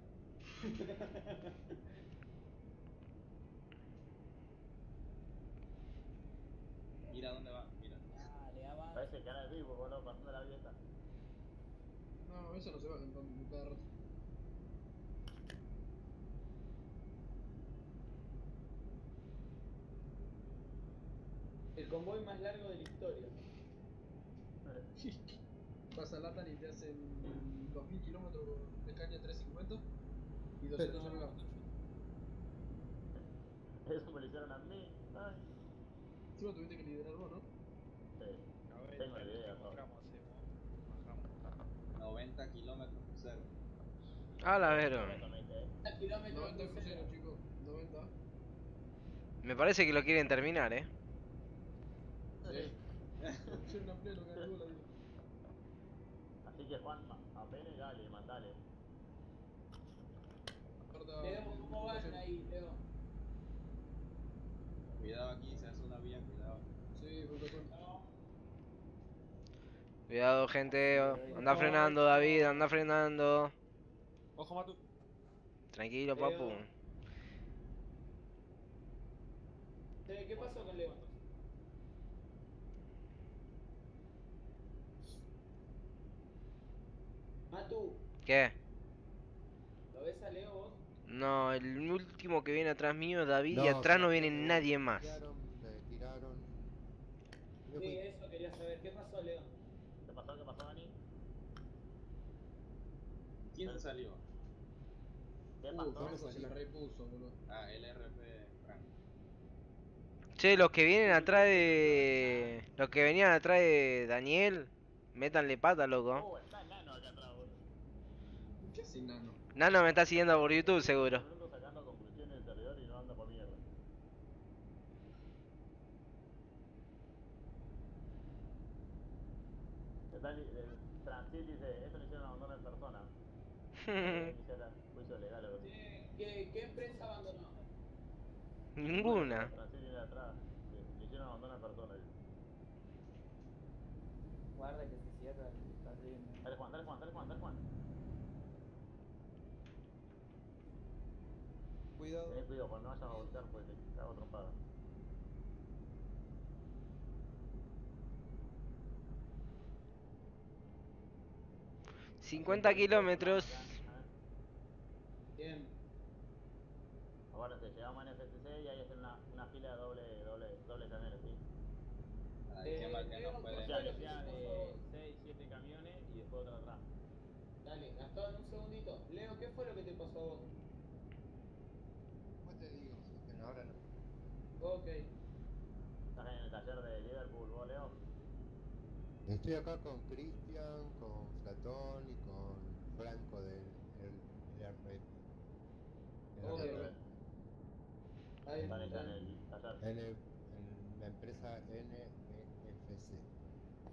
Mira dónde va, mira. Parece cara de vivo, boludo, pasando la grieta. No, eso no se en en cada rato. El convoy más largo de la historia. Pasa Latan y te hacen 2000 kilómetros de caña 350 y 200 en acá. Eso me lo hicieron a mí. Ay. Encima tuviste que liderar vos, ¿no? Sí. Tengo la idea, todo. 90 kilómetros crucero. A la ver. A kilómetros 90 crucero. crucero, chicos. 90. Me parece que lo quieren terminar, eh. Sí. Así que Juan, apenas dale, mandale. Guarda. Leo, ¿cómo van ahí, Leo? Cuidado aquí, se hace una vía, cuidado. Sí, por razón. Cuidado, gente. Anda frenando, David, anda frenando. Ojo, Matu. Tranquilo, papu. Che, ¿Qué pasó con Leo? Matu, ¿Qué? ¿lo ves a Leo vos? No, el último que viene atrás mío es David y atrás no viene nadie más. tiraron, me tiraron. Me Sí, fui. eso quería saber. ¿Qué pasó, Leo? ¿Qué pasó? ¿Qué pasó, Dani? ¿Quién se salió? ¿Qué Uh, se la repuso, boludo. Ah, LRP Frank. Che, los que vienen atrás de... Los que venían atrás de Daniel, métanle pata, loco. Oh, está enano acá atrás, boludo. ¿Qué hace nano? Nano me está siguiendo por YouTube, seguro. Bruno sacando conclusiones del servidor y no anda por mierda. Dani, el Transit dice, esto lo hicieron abandono en persona. Iniciar juicio legal o. ¿Qué, qué, empresa abandonó? Ninguna. Le hicieron abandono en persona. Guarda que se cierra el. Dale Juan, dale Juan, dale Juan, dale Juan. Cuidado. Ten cuidado, cuando no vayas a voltear pues te cago trompada. 50 kilómetros. Bien. Acuérdense, llegamos en FCC y hay que hacer una, una fila de doble, doble, doble channel, ¿sí? Ahí Eh, que más que Leo, no ¿qué O puede. sea, fue lo que que sea se de pasó? 6, 7 camiones y después otra atrás. Dale, Gastón, un segundito. Leo, ¿qué fue lo que te pasó a vos? Después te digo, Sebastián, ahora no. Ok. Estás en el taller de Liverpool, vos, Leo. Estoy acá con Cristian, con Platón y con Franco del el, el RP. El Ok. RP. Ahí Están está. hechas en el taller. En, la empresa NFC.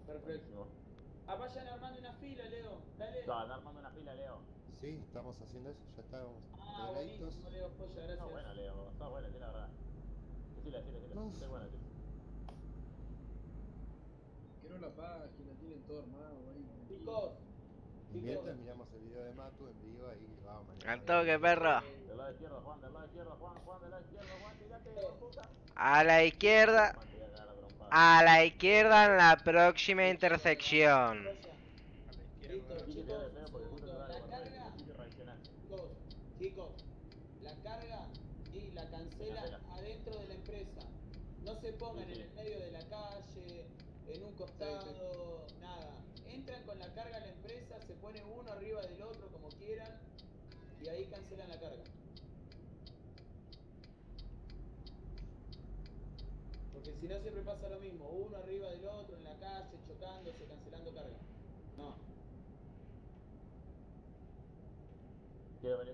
Perfecto. Buenísimo. Ah, vayan armando una fila, Leo. Dale. Andar armando una fila, Leo. Sí, estamos haciendo eso, ya estábamos Ah, buenísimo, Leo. Polla, gracias. No, bueno, Leo. Sos bueno, sí, la verdad. Decile, decile, decile. Soy bueno. Quiero la página, todo armado ahí. Chicos, Y mientras miramos el video de Matu en vivo ahí vamos Al toque, perro. Del lado izquierdo, Juan, del lado izquierdo, Juan, Juan, del lado izquierdo, Juan, tirate, de puta. A la izquierda. A a. A la izquierda en la próxima intersección. listo, Sí que te chicos. hagas feo porque un justo te segundo. va a La cortar carga, y reaccionás. chicos, chicos, la carga y la cancelan Cancela. adentro de la empresa. No se pongan Sí, sí. en el medio de la calle, en un costado, nada. Entran con la carga a la empresa, se pone uno arriba del otro como quieran y ahí cancelan la carga. Porque si no siempre pasa lo mismo, uno arriba del otro en la calle, chocándose, cancelando carga. No. Quiero ver,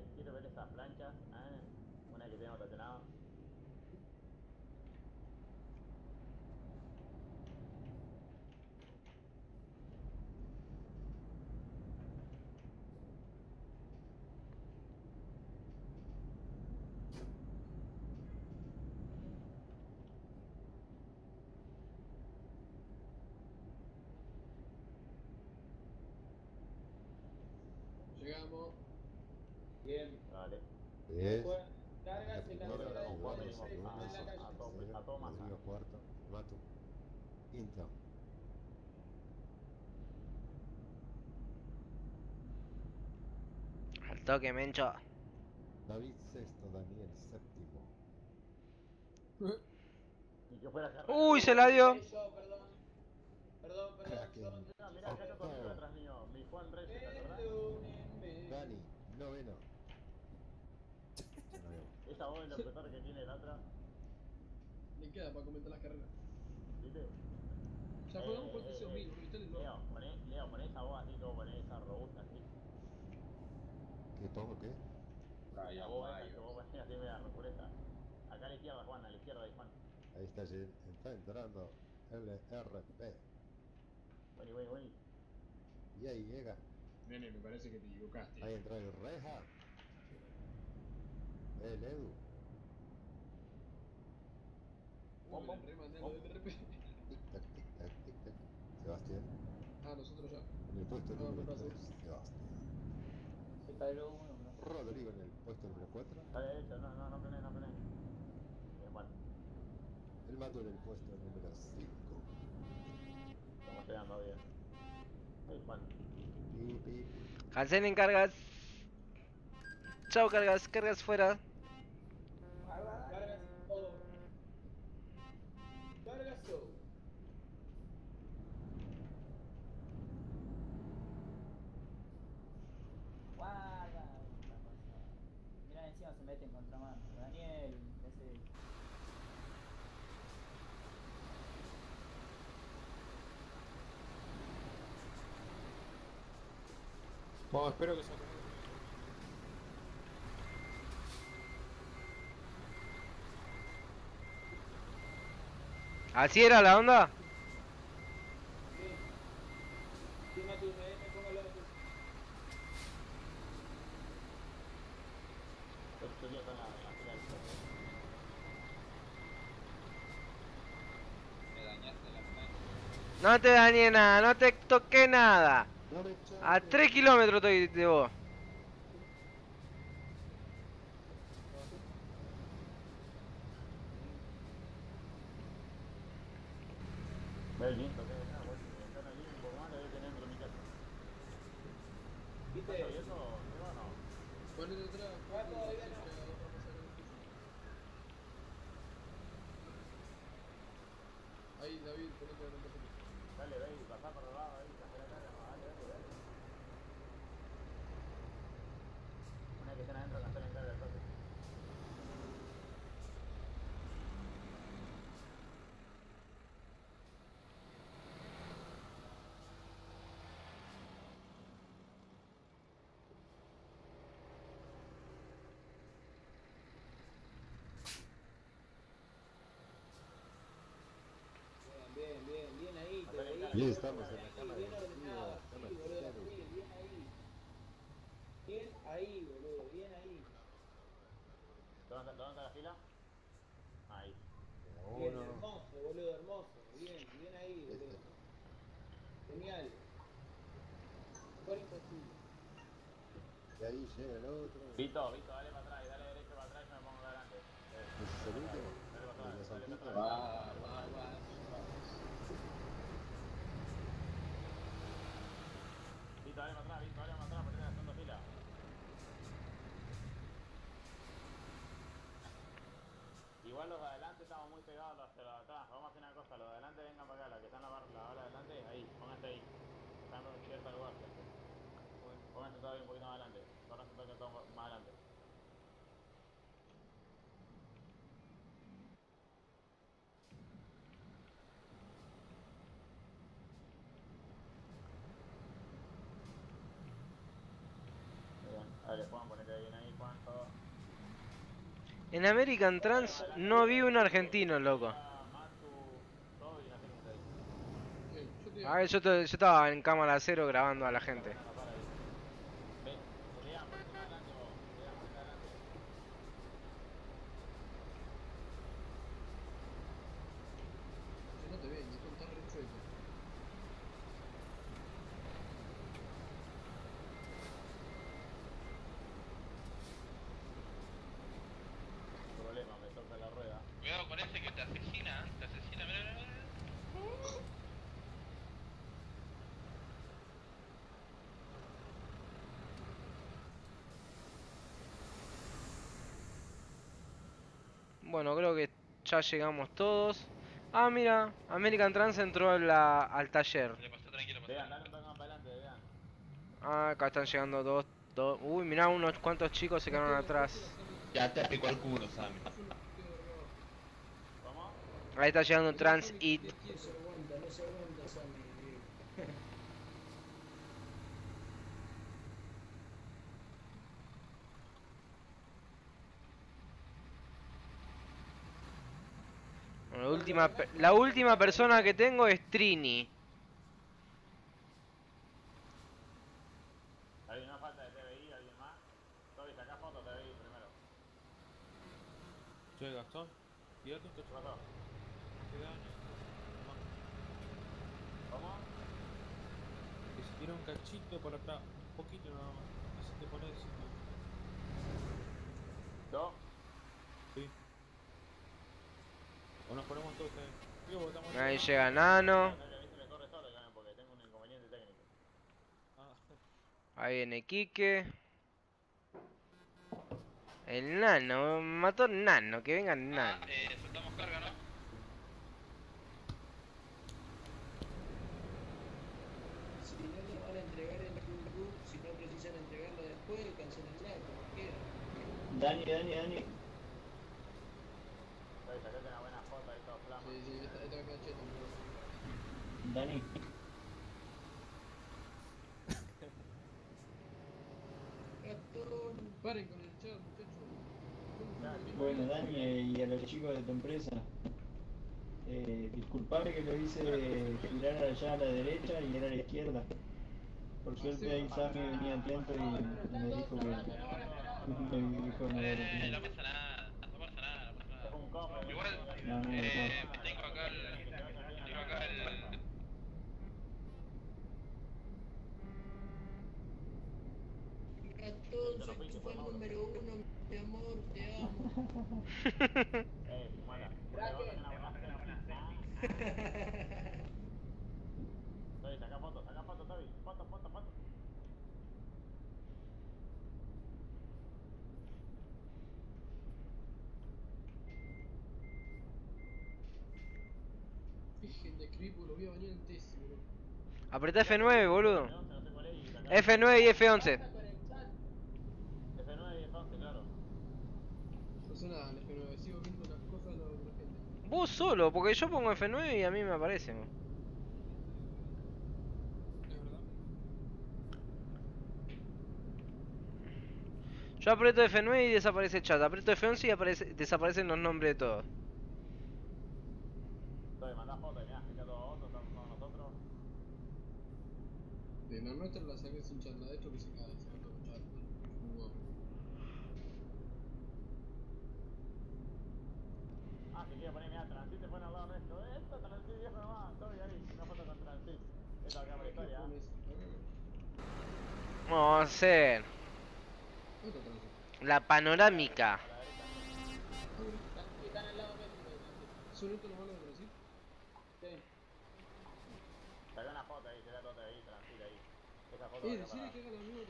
10. Al toque, Mencho. David sexto, Daniel séptimo. Y que fuera. Uy, se la dio. Perdón, perdón, perdón. Mirá, acá está atrás mío. Mi Juan Reyes, ¿verdad? Dani, noveno. Esa voz del locutor que tiene la otra, Le queda para comentar las carreras. ¿viste? Ya Eh, por eh, sesión eh, mil, Cristales no. Leo, poné, Leo, poné esa voz así, como poné esa robusta así. ¿Qué pongo qué? La voz esa que vos ponés así media repureta. Acá a la izquierda, Juan, a la izquierda ahí, Juan. Ahí está, está entrando LRP. Vení, vení, vení. Y ahí llega. Nene, me parece que te equivocaste. Ahí entra el Reja. El Edu. Uh, me la remandé a lo del RP. Tic tac, tic tac, tic tac. Sebastián. Ah, nosotros ya. En el puesto No, número me pasó. 3. Sebastián. Se paró uno, ¿no? Rodrigo en el puesto número 4. Dale derecho, no, no, no frené, no frené. Bien, Juan, El Matu en el puesto número 5. estamos llegando bien. Pip. Cancelen cargas. Chao, cargas, cargas fuera. Cargas todo. Cargas todo. Guarda. Mira, encima se mete en contramano. Daniel, ese. Bueno, espero que se acomode. ¿Así era la onda? Plancha. No te dañé nada, no te toqué nada. A 3 kilómetros estoy de vos el viento, que está, güey. Está en el limbo, más debe tener dentro de mi casa. ¿Viste? ¿Y eso? ¿Qué va o no? Ponete atrás. Ah, todavía no. Ahí, David, ponete atrás. Dale, ve y pasá por el lado ahí, saca la carga, no, dale, dale, dale. Una que estén adentro, cancelen en carga el toque. Bien, bien, bien, bien Bien, estamos en la sí, bien ahí. Boludo, bien ahí. ¿Dónde está, la fila? Ahí. Bien, hermoso, boludo, hermoso. Bien, bien ahí, boludo. Genial. Mejor imposible. Y ahí llega el otro. Vito, Vito, dale para atrás, dale derecho para atrás y me pongo adelante. Eh, ¿Ese es el último? Dale para. Va, va, va. Vito, dale para atrás, dale para atrás, en la segunda fila. Igual los de adelante estamos muy pegados a los de los atrás. Vamos a hacer una cosa, los de adelante vengan para acá, la que están la barra, de adelante, ahí, pónganse ahí. Están en cierto lugar, gente. Pónganse todavía un poquito más adelante. Pónganse un poquito más adelante. Bien, dale, Juan, ponete bien ahí, Juan, todo. En American Trans no vi un argentino, loco. A ver, yo, yo estaba en cámara cero grabando a la gente. Yo no te veo, ni tan re chueco. Problema, me toca la rueda. Cuidado con ese que te asesina, te asesina, mira, mira, mira. Bueno, creo que ya llegamos todos. Ah, mira, American Trans entró la- al taller. Vean, dale un toque más para adelante, vean. Ah, acá están llegando dos, dos. Uy, mirá unos cuantos chicos se quedaron atrás. Ya te picó el culo, Sammy. Ahí está llegando Trans It. No se aguanta, no se aguanta, Sammy. Última, pe- la última persona que tengo es Trini. ¿Hay una falta de TBI? ¿Alguien más? Toby, saca foto TBI primero. Che, Gastón. ¿Y otro que ¿Qué daño? ¿Cómo? Que se tira un cachito por atrás. Un poquito nada más. Así te pones. ¿Dos? Sí. O nos ponemos todos votamos Ahí llega Nano. A mí se me corre solo, Carmen, porque tengo un inconveniente técnico. Ah, Ahí viene Quique. El nano, mató nano, que venga nano. Eh, soltamos carga, ¿no? Si no lo van a entregar en group, si no precisan entregarlo después, cancelenla, como quieran. Dani, Dani, Dani. Estoy sacate una buena foto ahí todo flama. Sí, sí, esta, esta acá cheto, pero... Dani. Paren con el chat, muchachos. Bueno, Dani eh, y a los chicos de tu empresa. Eh, disculpame que lo hice girar allá a la derecha y era a la izquierda. Por suerte ahí Sammy venía atento y me dijo que... Me dijo no Eh, que- no pasa nada, no pasa nada, no pasa nada. Igual, No, no, no. eh, tengo acá el... Tengo acá el... Gastón, soy tu fan número uno, mi amor, te amo. Eh, una buena Toby, saca foto, saca foto, Toby. Foto, foto, foto. Virgen de Cripo, lo voy a bañar antísimo. Apretá F9, boludo. F9 y F11. F9 y F11, claro. No pasa nada, pero sigo viendo las cosas de la otra gente. Vos solo, porque yo pongo F9 y a mí me aparece. ¿no? Yo aprieto F9 y desaparece el chat. Aprieto F11 y aparece, desaparecen los nombres de todos. De la nuestra la saqué sin chat, la de esto que se cae, se va con chat. Muy guapo. Quiere poner, mirá, Transit se pone al lado nuestro. Esto, Transit viejo nomás, ahí, una foto con Transit. Esto acá por la historia. Vamos a hacer la panorámica. Están al lado nuestro. ¿Son estos los malos de Brasil? Una foto ahí, será todo ahí, Transit ahí. Esa foto Eh, que lo mismo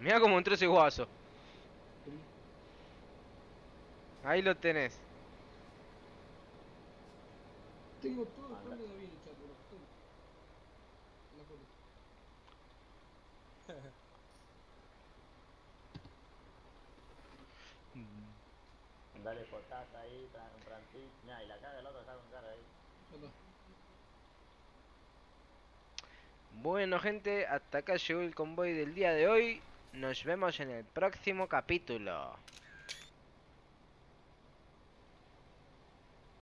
Mira cómo entró ese guaso. Ahí lo tenés. Tengo todo el plan de David en el chat, bro. Toma. La foto. Dale fotaza ahí, tran- un Transit. Mirá, y la caga el otro, saca un cara ahí. Ya está. Bueno gente, hasta acá llegó el convoy del día de hoy. Nos vemos en el próximo capítulo.